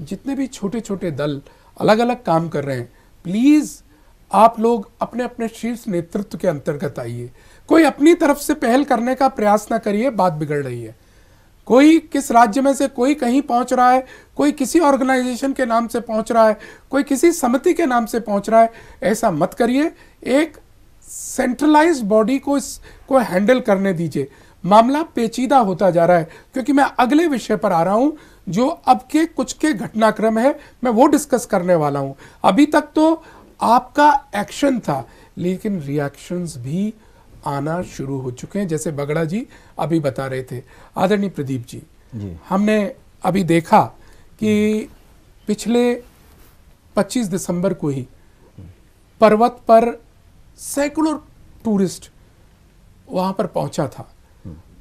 जितने भी छोटे छोटे दल अलग अलग काम कर रहे हैं प्लीज़ आप लोग अपने अपने शीर्ष नेतृत्व के अंतर्गत आइए। कोई अपनी तरफ़ से पहल करने का प्रयास ना करिए, बात बिगड़ रही है। कोई किस राज्य में से कोई कहीं पहुँच रहा है, कोई किसी ऑर्गेनाइजेशन के नाम से पहुँच रहा है, कोई किसी समिति के नाम से पहुँच रहा है, ऐसा मत करिए। एक सेंट्रलाइज बॉडी को इस, को हैंडल करने दीजिए। मामला पेचीदा होता जा रहा है क्योंकि मैं अगले विषय पर आ रहा हूँ जो अब के कुछ के घटनाक्रम है मैं वो डिस्कस करने वाला हूँ। अभी तक तो आपका एक्शन था लेकिन रिएक्शंस भी आना शुरू हो चुके हैं जैसे बगड़ा जी अभी बता रहे थे। आदरणीय प्रदीप जी, जी। हमने अभी देखा कि पिछले 25 दिसंबर को ही पर्वत पर सैकड़ों टूरिस्ट वहाँ पर पहुँचा था।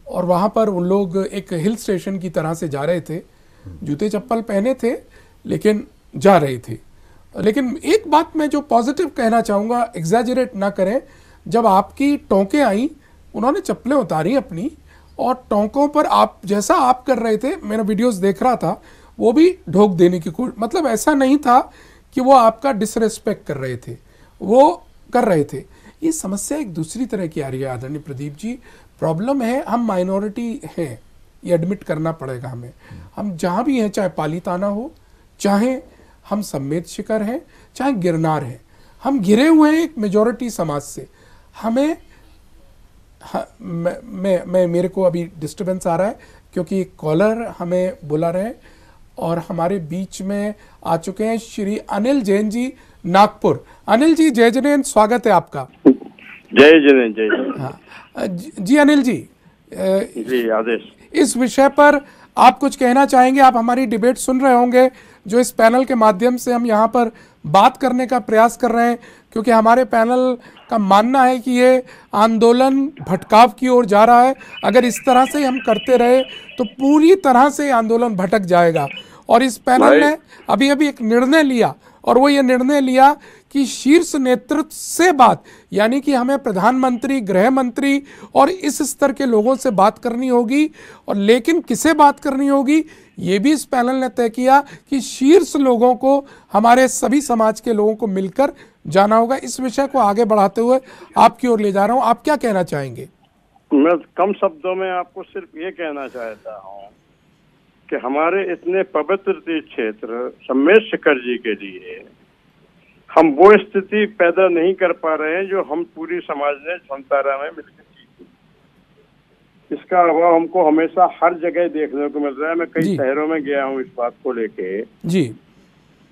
और वहाँ पर उन लोग एक हिल स्टेशन की तरह से जा रहे थे। जूते चप्पल पहने थे, लेकिन जा रहे थे। लेकिन एक बात मैं जो पॉजिटिव कहना चाहूँगा एग्जैजरेट ना करें। जब आपकी टोंके आई, उन्होंने चप्पलें उतारी अपनी, और टोंकों पर आप, जैसा आप कर रहे थे मैंने वीडियोस देख रहा था, वो भी ढोक देने की कोशिश मतलब ऐसा नहीं था कि वो आपका डिसरेस्पेक्ट कर रहे थे, वो कर रहे थे। ये समस्या एक दूसरी तरह की आ रही है, आदरणीय प्रदीप जी। प्रॉब्लम है हम माइनॉरिटी हैं ये एडमिट करना पड़ेगा हमें हम जहाँ भी हैं चाहे पालीताना हो चाहे हम सम्मेद शिखर हैं चाहे गिरनार हैं हम घिरे हुए हैं एक मेजोरिटी समाज से हमें मैं, मैं मेरे को अभी डिस्टरबेंस आ रहा है क्योंकि कॉलर हमें बुला रहे हैं और हमारे बीच में आ चुके हैं श्री अनिल जैन जी नागपुर अनिल जी जय जनेन स्वागत है आपका जय जनेन जय हाँ जी अनिल जी जी आदेश। इस विषय पर आप कुछ कहना चाहेंगे? आप हमारी डिबेट सुन रहे होंगे जो इस पैनल के माध्यम से हम यहाँ पर बात करने का प्रयास कर रहे हैं क्योंकि हमारे पैनल का मानना है कि ये आंदोलन भटकाव की ओर जा रहा है। अगर इस तरह से हम करते रहे तो पूरी तरह से आंदोलन भटक जाएगा। और इस पैनल ने अभी अभी एक निर्णय लिया और वो ये निर्णय लिया कि शीर्ष नेतृत्व से बात, यानी कि हमें प्रधानमंत्री गृह मंत्री और इस स्तर के लोगों से बात करनी होगी। और लेकिन किसे बात करनी होगी? ये भी इस पैनल ने तय किया कि शीर्ष लोगों को, हमारे सभी समाज के लोगों को मिलकर जाना होगा। इस विषय को आगे बढ़ाते हुए आपकी ओर ले जा रहा हूँ। आप क्या कहना चाहेंगे? मैं कम शब्दों में आपको सिर्फ़ ये कहना चाहता हूँ कि हमारे इतने पवित्र क्षेत्र सम्मेद शिखर जी के लिए हम वो स्थिति पैदा नहीं कर पा रहे हैं जो हम पूरी समाज ने संतारा में मिलकर इसका अभाव हमको हमेशा हर जगह देखने को मिल रहा है। मैं कई शहरों में गया हूँ इस बात को लेके। जी।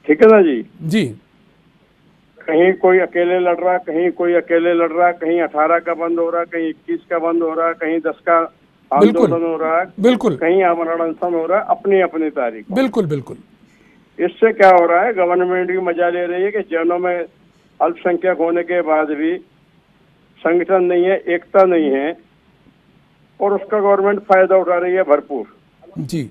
ठीक है ना जी? जी। कहीं कोई अकेले लड़ रहा कहीं कोई अकेले लड़ रहा कहीं अठारह का बंद हो रहा कहीं इक्कीस का बंद हो रहा कहीं दस का आंदोलन हो रहा है बिल्कुल। कहीं आमरण हो रहा है अपनी अपनी तारीख। बिल्कुल बिल्कुल। इससे क्या हो रहा है? गवर्नमेंट भी मज़ा ले रही है कि जैनों में अल्पसंख्यक होने के बाद भी संगठन नहीं है एकता नहीं है और उसका गवर्नमेंट फ़ायदा उठा रही है भरपूर। जी।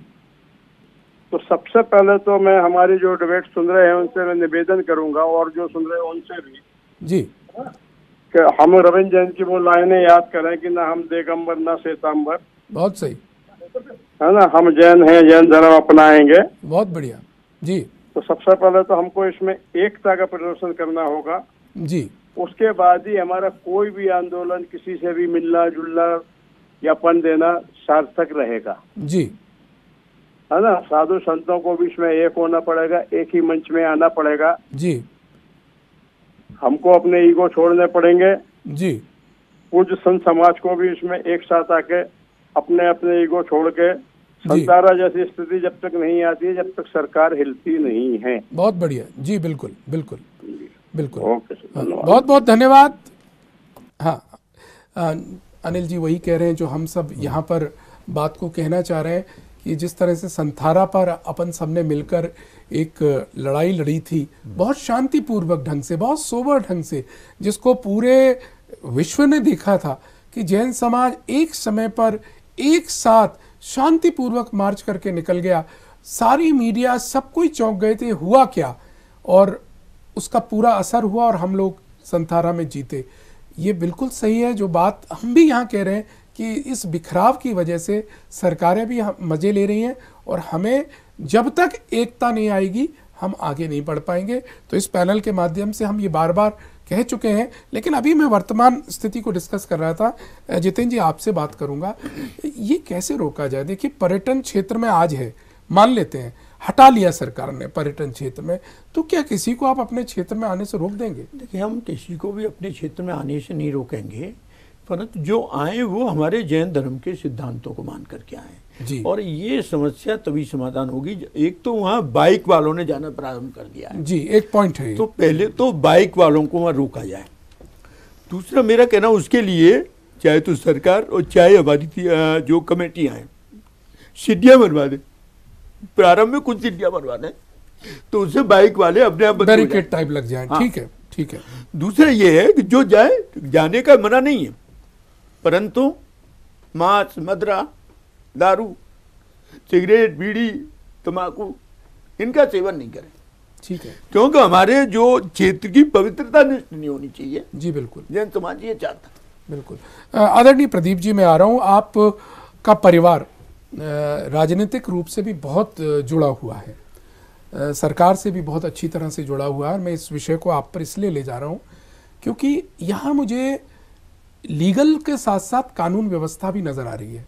तो सबसे पहले तो मैं हमारी जो डिबेट सुन रहे हैं उनसे मैं निवेदन करूँगा और जो सुन रहे हैं उनसे भी। जी। कि हम रविंद्र जैन की वो लाइनें याद करें कि ना हम देगम्बर ना श्वेताम्बर बहुत सही। है ना? हम जैन हैं जैन धर्म अपनाएँगे। बहुत बढ़िया। जी। तो सबसे पहले तो हमको इसमें एकता का प्रदर्शन करना होगा। जी। उसके बाद ही हमारा कोई भी आंदोलन किसी से भी मिलना जुलना ज्ञापन देना सार्थक रहेगा। जी। है ना? साधु संतों को भी इसमें एक होना पड़ेगा एक ही मंच में आना पड़ेगा। जी। हमको अपने ईगो छोड़ने पड़ेंगे। जी। पूज्य संत समाज को भी इसमें एक साथ आके अपने अपने ईगो छोड़ के संतारा जैसी स्थिति जब तक नहीं आती है जब तक सरकार हिलती नहीं है। बहुत बढ़िया। जी बिल्कुल बिल्कुल बिल्कुल। ओके बहुत बहुत धन्यवाद। हाँ अनिल जी वही कह रहे हैं जो हम सब यहाँ पर बात को कहना चाह रहे हैं कि जिस तरह से संथारा पर अपन सबने मिलकर एक लड़ाई लड़ी थी बहुत शांतिपूर्वक ढंग से बहुत सोबर ढंग से जिसको पूरे विश्व ने देखा था कि जैन समाज एक समय पर एक साथ शांतिपूर्वक मार्च करके निकल गया। सारी मीडिया सब कोई चौंक गए थे, हुआ क्या? और उसका पूरा असर हुआ और हम लोग संथारा में जीते। ये बिल्कुल सही है, जो बात हम भी यहाँ कह रहे हैं कि इस बिखराव की वजह से सरकारें भी मज़े ले रही हैं और हमें जब तक एकता नहीं आएगी, हम आगे नहीं बढ़ पाएँगे। तो इस पैनल के माध्यम से हम ये बार बार कह चुके हैं, लेकिन अभी मैं वर्तमान स्थिति को डिस्कस कर रहा था। जितेंद्र जी, आपसे बात करूँगा। ये कैसे रोका जाए? देखिए, पर्यटन क्षेत्र में आज है, मान लेते हैं, हटा लिया सरकार ने पर्यटन क्षेत्र में तो क्या किसी को आप अपने क्षेत्र में आने से रोक देंगे? देखिए, हम किसी को भी अपने क्षेत्र में आने से नहीं रोकेंगे, परंतु जो आए, वो हमारे जैन धर्म के सिद्धांतों को मान करके आए। और ये समस्या तभी समाधान होगी एक तो वहाँ बाइक वालों ने जाना प्रारंभ कर दिया है। जी एक पॉइंट है तो पहले तो बाइक वालों को वहाँ रोका जाए। दूसरा मेरा कहना उसके लिए चाहे तो सरकार और चाहे हमारी जो कमेटियाँ हैं सीढ़ियाँ बनवा दे। प्रारंभ में कुछ सीढ़ियाँ बनवा दें तो उससे बाइक वाले अपने आप बैरिकेड टाइप लग जाए। हाँ। ठीक है ठीक है। दूसरा ये है कि जो जाए जाने का मना नहीं है। परंतु मांस मदरा दारू सिगरेट बीड़ी तम्बाकू इनका सेवन नहीं करें। ठीक है। क्योंकि हमारे जो क्षेत्र की पवित्रता नष्ट नहीं होनी चाहिए। जी बिल्कुल। जैन समाज ये चाहता बिल्कुल। आदरणीय प्रदीप जी मैं आ रहा हूँ। आप का परिवार राजनीतिक रूप से भी बहुत जुड़ा हुआ है। सरकार से भी बहुत अच्छी तरह से जुड़ा हुआ है मैं इस विषय को आप पर इसलिए ले जा रहा हूँ क्योंकि यहाँ मुझे लीगल के साथ साथ कानून व्यवस्था भी नज़र आ रही है।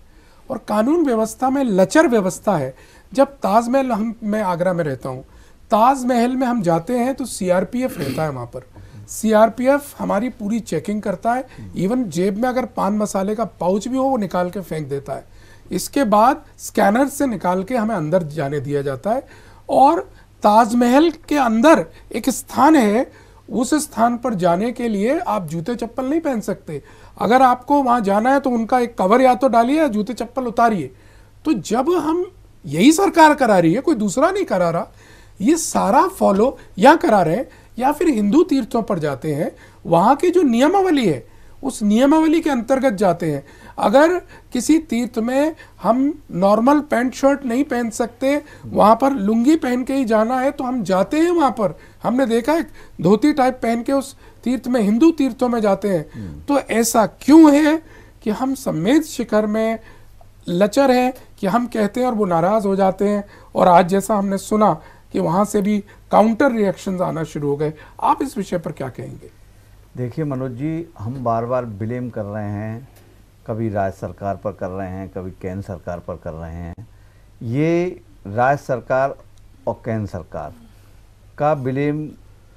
और कानून व्यवस्था में लचर व्यवस्था है। जब ताजमहल हम, मैं आगरा में रहता हूँ, ताजमहल में हम जाते हैं तो सीआरपीएफ रहता है वहाँ पर। सीआरपीएफ हमारी पूरी चेकिंग करता है। इवन जेब में अगर पान मसाले का पाउच भी हो, वो निकाल के फेंक देता है। इसके बाद स्कैनर से निकाल के हमें अंदर जाने दिया जाता है। और ताजमहल के अंदर एक स्थान है, उस स्थान पर जाने के लिए आप जूते चप्पल नहीं पहन सकते। अगर आपको वहाँ जाना है तो उनका एक कवर या तो डालिए या जूते चप्पल उतारिए। तो जब हम यही सरकार करा रही है, कोई दूसरा नहीं करा रहा, ये सारा फॉलो या करा रहे हैं, या फिर हिंदू तीर्थों पर जाते हैं, वहाँ की जो नियमावली है, उस नियमावली के अंतर्गत जाते हैं। अगर किसी तीर्थ में हम नॉर्मल पैंट शर्ट नहीं पहन सकते, वहाँ पर लुंगी पहन के ही जाना है तो हम जाते हैं वहाँ पर। हमने देखा है, धोती टाइप पहन के उस तीर्थ में हिंदू तीर्थों में जाते हैं तो ऐसा क्यों है कि हम समेत शिखर में लचर हैं कि हम कहते हैं और वो नाराज़ हो जाते हैं? और आज जैसा हमने सुना कि वहाँ से भी काउंटर रिएक्शंस आना शुरू हो गए। आप इस विषय पर क्या कहेंगे? देखिए मनोज जी हम बार बार ब्लेम कर रहे हैं कभी राज्य सरकार पर कर रहे हैं कभी केंद्र सरकार पर कर रहे हैं। ये राज्य सरकार और केंद्र सरकार का ब्लेम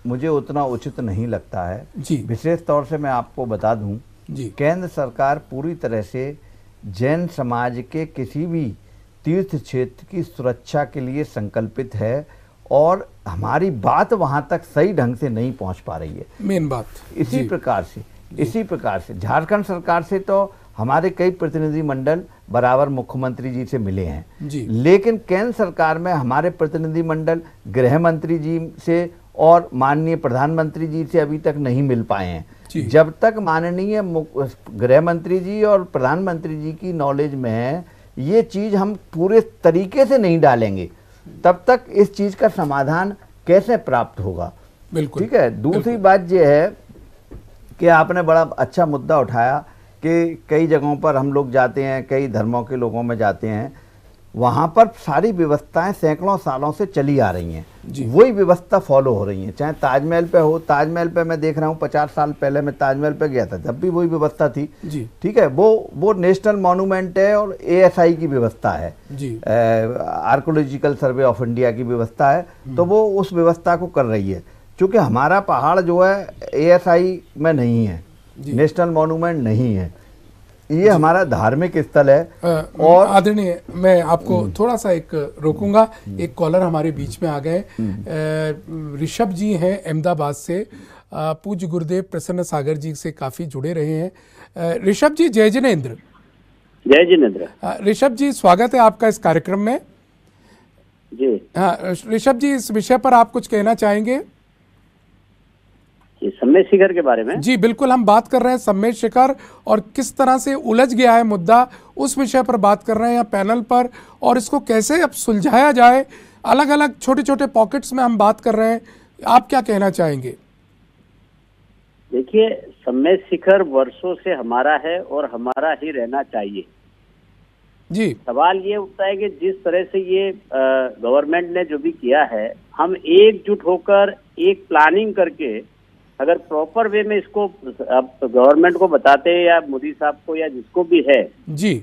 मुझे उतना उचित नहीं लगता है। जी। विशेष तौर से मैं आपको बता दूँ जी। केंद्र सरकार पूरी तरह से जैन समाज के किसी भी तीर्थ क्षेत्र की सुरक्षा के लिए संकल्पित है और हमारी बात वहाँ तक सही ढंग से नहीं पहुँच पा रही है। मेन बात। इसी प्रकार से इसी प्रकार से झारखंड सरकार से तो हमारे कई प्रतिनिधि मंडल बराबर मुख्यमंत्री जी से मिले हैं। जी। लेकिन केंद्र सरकार में हमारे प्रतिनिधि मंडल गृह मंत्री जी से और माननीय प्रधानमंत्री जी से अभी तक नहीं मिल पाए हैं। जब तक माननीय गृह मंत्री जी और प्रधानमंत्री जी की नॉलेज में है ये चीज़ हम पूरे तरीके से नहीं डालेंगे। तब तक इस चीज़ का समाधान कैसे प्राप्त होगा? बिल्कुल। ठीक है दूसरी बात यह है कि आपने बड़ा अच्छा मुद्दा उठाया कि कई जगहों पर हम लोग जाते हैं कई धर्मों के लोगों में जाते हैं। वहाँ पर सारी व्यवस्थाएँ सैकड़ों सालों से चली आ रही हैं। वही व्यवस्था फॉलो हो रही है। चाहे ताजमहल पे हो ताजमहल पे मैं देख रहा हूँ पचास साल पहले मैं ताजमहल पे गया था जब भी वही व्यवस्था थी। ठीक है वो वो नेशनल मॉन्यूमेंट है और एएसआई की व्यवस्था है। आर्कोलॉजिकल सर्वे ऑफ़ इंडिया की व्यवस्था है। तो वो उस व्यवस्था को कर रही है। क्योंकि हमारा पहाड़ जो है एएसआई में नहीं है। नेशनल मॉन्यूमेंट नहीं है। ये हमारा धार्मिक स्थल है और आदरणीय मैं आपको हम्म। थोड़ा सा एक रोकूँगा। हम्म। एक कॉलर हमारे बीच में आ गए। हम्म। ऋषभ जी हैं अहमदाबाद से। पूज्य गुरुदेव प्रसन्न सागर जी से काफ़ी जुड़े रहे हैं। ऋषभ जी जय जिनेन्द्र। जय जिनेन्द्र। ऋषभ जी स्वागत है आपका इस कार्यक्रम में। जी। हाँ ऋषभ जी इस विषय पर आप कुछ कहना चाहेंगे? सम्मेद शिखर के बारे में? जी बिल्कुल हम बात कर रहे हैं सम्मेद शिखर और किस तरह से उलझ गया है मुद्दा उस विषय पर बात कर रहे हैं पैनल पर और इसको कैसे अब सुलझाया जाए। अलग अलग छोटे छोटे पॉकेट्स में हम बात कर रहे हैं। आप क्या कहना चाहेंगे? देखिए सम्मेद शिखर वर्षों से हमारा है और हमारा ही रहना चाहिए। जी। सवाल ये उठता है कि जिस तरह से ये गवर्नमेंट ने जो भी किया है हम एकजुट होकर एक प्लानिंग करके अगर प्रॉपर वे में इसको अब गवर्नमेंट को बताते या मोदी साहब को या जिसको भी है जी।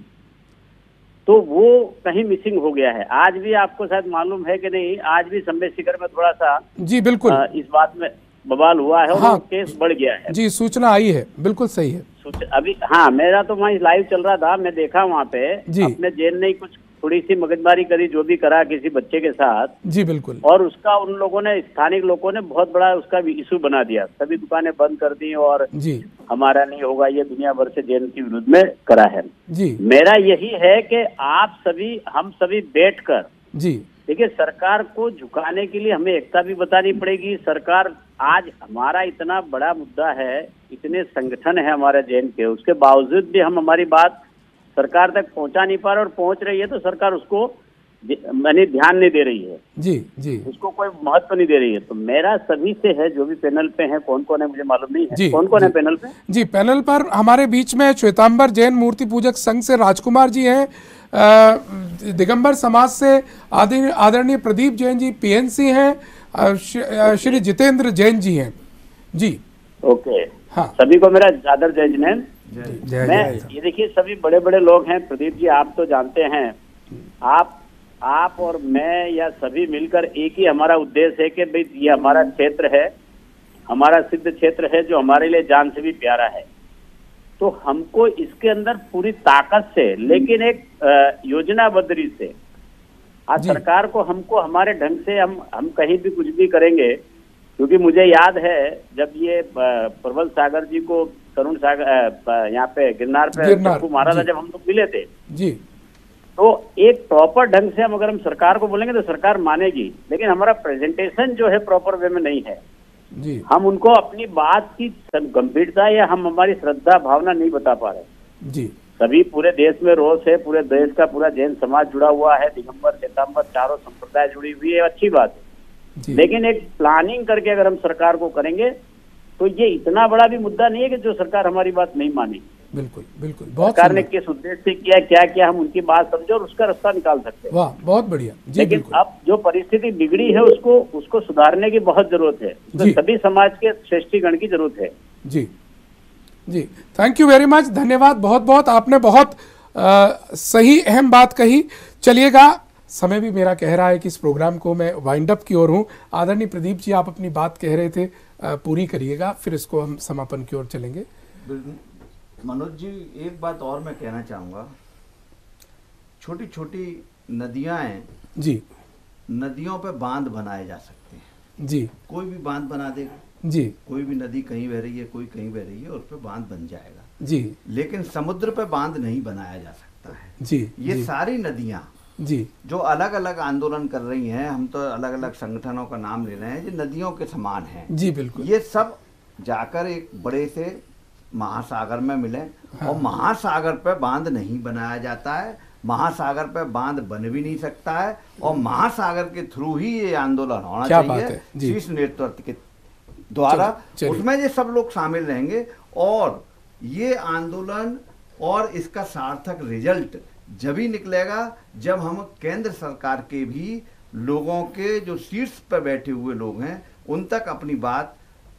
तो वो कहीं मिसिंग हो गया है। आज भी आपको शायद मालूम है कि नहीं आज भी सम्मेद शिखर में थोड़ा सा जी बिल्कुल। आ, इस बात में बवाल हुआ है और हाँ। केस बढ़ गया है। जी सूचना आई है। बिल्कुल सही है। अभी हाँ मेरा तो वहाँ लाइव चल रहा था मैं देखा वहाँ पे। अपने जेल ने कुछ थोड़ी सी मगजमारी करी जो भी करा किसी बच्चे के साथ। जी बिल्कुल। और उसका उन लोगों ने स्थानिक लोगों ने बहुत बड़ा उसका इशू बना दिया। सभी दुकानें बंद कर दी और जी। हमारा नहीं होगा ये दुनिया भर से जेल के विरुद्ध में करा है। जी। मेरा यही है कि आप सभी हम सभी बैठकर जी। देखिए सरकार को झुकाने के लिए हमें एकता भी बतानी पड़ेगी। सरकार आज हमारा इतना बड़ा मुद्दा है इतने संगठन है हमारे जैन के उसके बावजूद भी हम हमारी बात सरकार तक पहुँचा नहीं पा रहे और पहुँच रही है तो सरकार उसको मैंने ध्यान नहीं दे रही है। जी जी। उसको कोई महत्व नहीं दे रही है। तो मेरा सभी से है जो भी पैनल पे है कौन कौन है मुझे मालूम नहीं जी, है कौन कौन है पैनल पे? जी पैनल पर हमारे बीच में श्वेतांबर जैन मूर्ति पूजक संघ से राजकुमार जी हैं। दिगंबर समाज से आदरणीय प्रदीप जैन जी पीएनसी हैं श्री जितेंद्र जैन जी हैं। जी। ओके। हाँ। सभी को मेरा आदर जिनेन जय मैं ये देखिए सभी बड़े बड़े लोग हैं प्रदीप जी आप तो जानते हैं। आप आप और मैं या सभी मिलकर एक ही हमारा उद्देश्य है कि भाई ये हमारा क्षेत्र है हमारा सिद्ध क्षेत्र है जो हमारे लिए जान से भी प्यारा है। तो हमको इसके अंदर पूरी ताकत से लेकिन एक योजनाबद्ध रीत से आज सरकार को हमको हमारे ढंग से हम हम कहीं भी कुछ भी करेंगे क्योंकि मुझे याद है जब ये प्रबल सागर जी को तरुण सागर यहाँ पे गिरनार पे गिरनार, मारा था जब हम लोग मिले थे जी। तो एक प्रॉपर ढंग से हम अगर हम सरकार को बोलेंगे तो सरकार मानेगी लेकिन हमारा प्रेजेंटेशन जो है प्रॉपर वे में नहीं है। जी। हम उनको अपनी बात की गंभीरता या हम हमारी श्रद्धा भावना नहीं बता पा रहे। जी। सभी पूरे देश में रोष है पूरे देश का पूरा जैन समाज जुड़ा हुआ है दिगंबर श्वेतांबर चारों संप्रदाय जुड़ी हुई है अच्छी बात है। लेकिन एक प्लानिंग करके अगर हम सरकार को करेंगे तो ये इतना बड़ा भी मुद्दा नहीं है कि जो सरकार हमारी बात नहीं माने। बिल्कुल बिल्कुल बहुत सरकार ने किस उद्देश्य से किया क्या किया हम उनकी बात समझे और उसका रास्ता निकाल सकते हैं। वाह बहुत बढ़िया। जी लेकिन अब जो परिस्थिति बिगड़ी है उसको उसको सुधारने की बहुत ज़रूरत है। जी। सभी समाज के श्रेष्ठीगण की ज़रूरत है। जी। जी। थैंक यू वेरी मच धन्यवाद बहुत बहुत आपने बहुत अ, सही अहम बात कही। चलिएगा समय भी मेरा कह रहा है कि इस प्रोग्राम को मैं वाइंड अप की ओर हूँ। आदरणीय प्रदीप जी आप अपनी बात कह रहे थे। पूरी करिएगा फिर इसको हम समापन की ओर चलेंगे। मनोज जी एक बात और मैं कहना चाहूँगा। छोटी छोटी नदियाँ हैं। जी। नदियों पे बाँध बनाए जा सकते हैं। जी। कोई भी बाँध बना देगा जी। कोई भी नदी कहीं बह रही है कोई कहीं बह रही है उस पर बाँध बन जाएगा। जी। लेकिन समुद्र पे बाँध नहीं बनाया जा सकता है। जी ये जी। सारी नदियाँ जी जो अलग अलग आंदोलन कर रही हैं हम तो अलग अलग संगठनों का नाम ले रहे हैं जो नदियों के समान हैं जी बिल्कुल ये सब जाकर एक बड़े से महासागर में मिले हाँ। और महासागर पे बाँध नहीं बनाया जाता है महासागर पर बाँध बन भी नहीं सकता है और महासागर के थ्रू ही ये आंदोलन होना चाहिए। शीर्ष नेतृत्व के द्वारा। उसमें ये सब लोग शामिल रहेंगे और ये आंदोलन और इसका सार्थक रिज़ल्ट जब ही निकलेगा जब हम केंद्र सरकार के भी लोगों के जो सीट्स पर बैठे हुए लोग हैं उन तक अपनी बात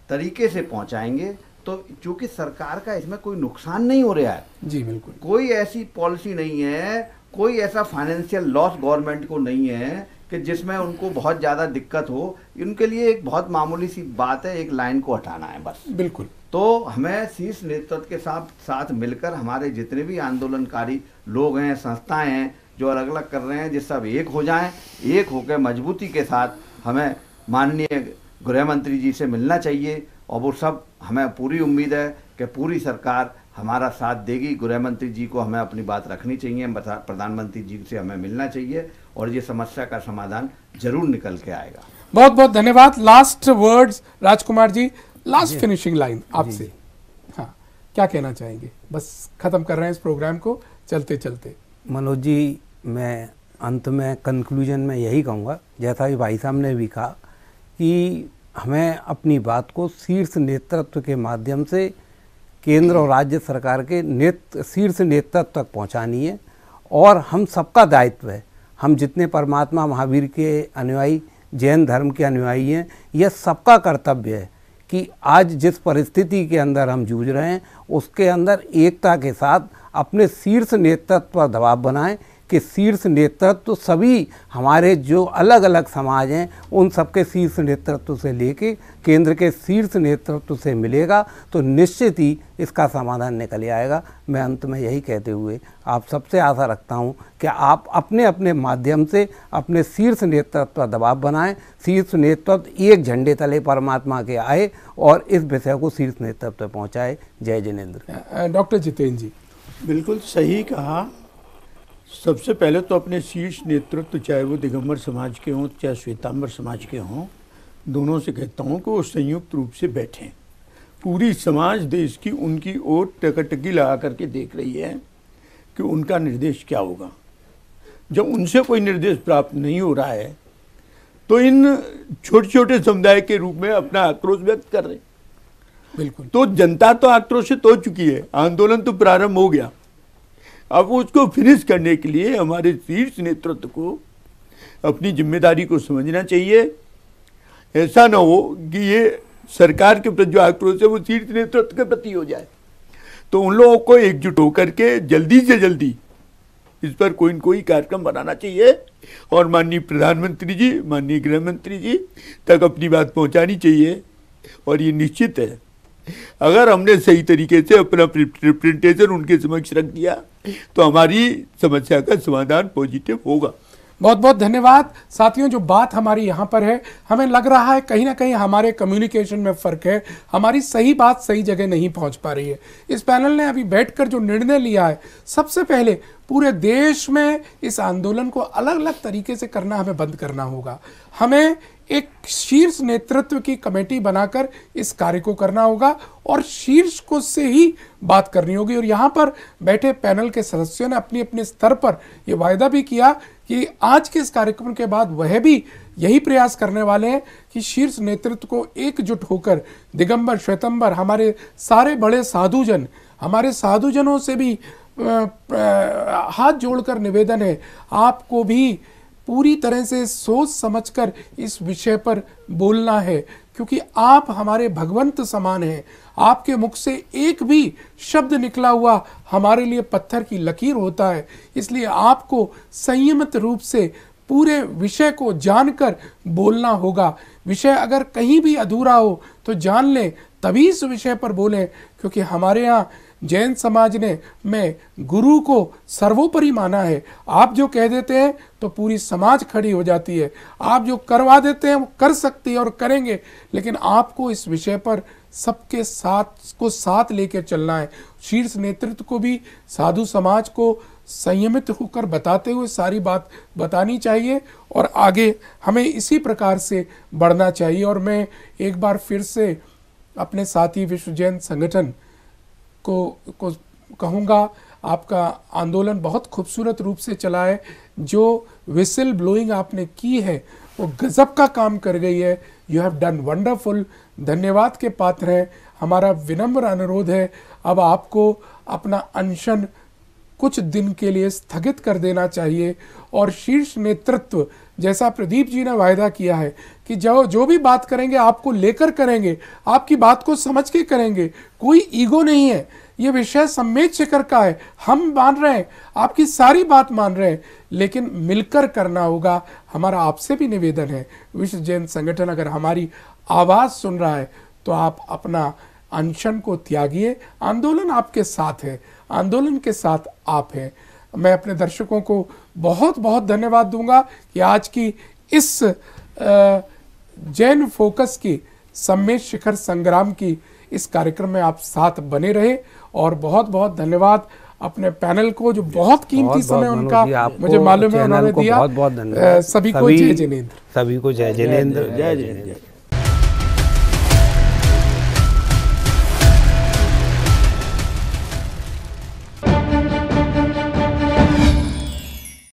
तरीके से पहुंचाएँगे तो चूँकि सरकार का इसमें कोई नुकसान नहीं हो रहा है। जी बिल्कुल। कोई ऐसी पॉलिसी नहीं है कोई ऐसा फाइनेंशियल लॉस गवर्नमेंट को नहीं है कि जिसमें उनको बहुत ज़्यादा दिक्कत हो। उनके लिए एक बहुत मामूली सी बात है एक लाइन को हटाना है बस। बिल्कुल। तो हमें शीर्ष नेतृत्व के साथ साथ मिलकर हमारे जितने भी आंदोलनकारी लोग हैं, संस्थाएँ हैं, जो अलग अलग कर रहे हैं, जिस सब एक हो जाएँ, एक होकर मजबूती के साथ हमें माननीय गृह मंत्री जी से मिलना चाहिए। और वो सब हमें पूरी उम्मीद है कि पूरी सरकार हमारा साथ देगी। गृह मंत्री जी को हमें अपनी बात रखनी चाहिए प्रधानमंत्री जी से हमें मिलना चाहिए और ये समस्या का समाधान ज़रूर निकल के आएगा। बहुत बहुत धन्यवाद। Last words Rajkumar ji. Last finishing line आपसे। हाँ क्या कहना चाहेंगे? बस खत्म कर रहे हैं इस प्रोग्राम को चलते चलते। मनोज जी मैं अंत में कंक्लूजन में यही कहूँगा जैसा कि भाई साहब ने भी कहा कि हमें अपनी बात को शीर्ष नेतृत्व के माध्यम से केंद्र और राज्य सरकार के नेतृत्व शीर्ष नेतृत्व तक पहुँचानी है और हम सबका दायित्व है। हम जितने परमात्मा महावीर के अनुयायी जैन धर्म के अनुयायी हैं यह सबका कर्तव्य है। कि आज जिस परिस्थिति के अंदर हम जूझ रहे हैं, उसके अंदर एकता के साथ अपने शीर्ष नेतृत्व पर दबाव बनाएँ कि शीर्ष नेतृत्व तो सभी हमारे जो अलग अलग समाज हैं उन सबके शीर्ष नेतृत्व से लेके केंद्र के शीर्ष नेतृत्व से मिलेगा तो निश्चित ही इसका समाधान निकल आएगा। मैं अंत में यही कहते हुए आप सबसे आशा रखता हूँ कि आप अपने अपने माध्यम से अपने शीर्ष नेतृत्व पर दबाव बनाएँ शीर्ष नेतृत्व एक झंडे तले परमात्मा के आए और इस विषय को शीर्ष नेतृत्व पहुँचाए। जय जिनेन्द्र। डॉक्टर जितेंद्र जी। बिल्कुल सही कहा। सबसे पहले तो अपने शीर्ष नेतृत्व चाहे वो दिगंबर समाज के हों चाहे श्वेतांबर समाज के हों दोनों से कहता हूँ कि वो संयुक्त रूप से बैठें पूरी समाज देश की उनकी ओर टकटकी लगा करके देख रही है कि उनका निर्देश क्या होगा। जब उनसे कोई निर्देश प्राप्त नहीं हो रहा है तो इन छोटे छोटे समुदाय के रूप में अपना आक्रोश व्यक्त कर रहे हैं। बिल्कुल। तो जनता तो आक्रोशित हो चुकी है आंदोलन तो प्रारंभ हो गया। अब उसको फिनिश करने के लिए हमारे शीर्ष नेतृत्व को अपनी ज़िम्मेदारी को समझना चाहिए। ऐसा ना हो कि ये सरकार के प्रति जो आक्रोश है वो शीर्ष नेतृत्व के प्रति हो जाए। तो उन लोगों को एकजुट होकर के जल्दी से जल्दी इस पर कोई न कोई कार्यक्रम बनाना चाहिए। और माननीय प्रधानमंत्री जी, माननीय गृह मंत्री जी तक अपनी बात पहुंचानी चाहिए। और ये निश्चित है अगर हमने सही तरीके से अपना रिप्रेजेंटेशन उनके समक्ष रख दिया तो हमारी समस्या का समाधान पॉजिटिव होगा। बहुत बहुत धन्यवाद। साथियों, जो बात हमारी यहाँ पर है, हमें लग रहा है कहीं ना कहीं हमारे कम्युनिकेशन में फ़र्क है। हमारी सही बात सही जगह नहीं पहुँच पा रही है। इस पैनल ने अभी बैठकर जो निर्णय लिया है, सबसे पहले पूरे देश में इस आंदोलन को अलग अलग तरीके से करना हमें बंद करना होगा। हमें एक शीर्ष नेतृत्व की कमेटी बनाकर इस कार्य को करना होगा और शीर्ष को से ही बात करनी होगी। और यहाँ पर बैठे पैनल के सदस्यों ने अपने अपने स्तर पर ये वायदा भी किया कि आज के इस कार्यक्रम के बाद वह भी यही प्रयास करने वाले हैं कि शीर्ष नेतृत्व को एकजुट होकर दिगंबर, श्वेतंबर, हमारे सारे बड़े साधुजन, हमारे साधुजनों से भी हाथ जोड़कर निवेदन है, आपको भी पूरी तरह से सोच समझकर इस विषय पर बोलना है, क्योंकि आप हमारे भगवंत समान हैं। आपके मुख से एक भी शब्द निकला हुआ हमारे लिए पत्थर की लकीर होता है। इसलिए आपको संयमित रूप से पूरे विषय को जानकर बोलना होगा। विषय अगर कहीं भी अधूरा हो तो जान लें तभी इस विषय पर बोलें, क्योंकि हमारे यहाँ जैन समाज ने मैं गुरु को सर्वोपरि माना है। आप जो कह देते हैं तो पूरी समाज खड़ी हो जाती है। आप जो करवा देते हैं, वो कर सकती है और करेंगे। लेकिन आपको इस विषय पर सबके साथ, को साथ लेकर चलना है। शीर्ष नेतृत्व को भी, साधु समाज को संयमित होकर बताते हुए सारी बात बतानी चाहिए और आगे हमें इसी प्रकार से बढ़ना चाहिए। और मैं एक बार फिर से अपने साथी विश्व जैन संगठन को को कहूँगा, आपका आंदोलन बहुत खूबसूरत रूप से चला है। जो विसिल ब्लोइंग आपने की है, वो गज़ब का काम कर गई है। यू हैव डन वंडरफुल धन्यवाद के पात्र हैं। हमारा विनम्र अनुरोध है, अब आपको अपना अनशन कुछ दिन के लिए स्थगित कर देना चाहिए और शीर्ष नेतृत्व जैसा प्रदीप जी ने वायदा किया है कि जो जो भी बात करेंगे, आपको लेकर करेंगे, आपकी बात को समझ के करेंगे, कोई ईगो नहीं है। ये विषय सम्मेद शिखर का है। हम मान रहे हैं, आपकी सारी बात मान रहे हैं, लेकिन मिलकर करना होगा। हमारा आपसे भी निवेदन है, विश्व जैन संगठन अगर हमारी आवाज़ सुन रहा है तो आप अपना अनशन को त्यागिए। आंदोलन आपके साथ है, आंदोलन के साथ आप हैं। मैं अपने दर्शकों को बहुत बहुत धन्यवाद दूँगा कि आज की इस जैन फोकस की सम्मेद शिखर संग्राम की इस कार्यक्रम में आप साथ बने रहे और बहुत बहुत धन्यवाद अपने पैनल को जो बहुत कीमती समय उनका मुझे मालूम है उन्होंने दिया। बहुत बहुत धन्यवाद। सभी को जय जिनेन्द्र। सभी को जय जिनेन्द्र। जय जिनेन्द्र।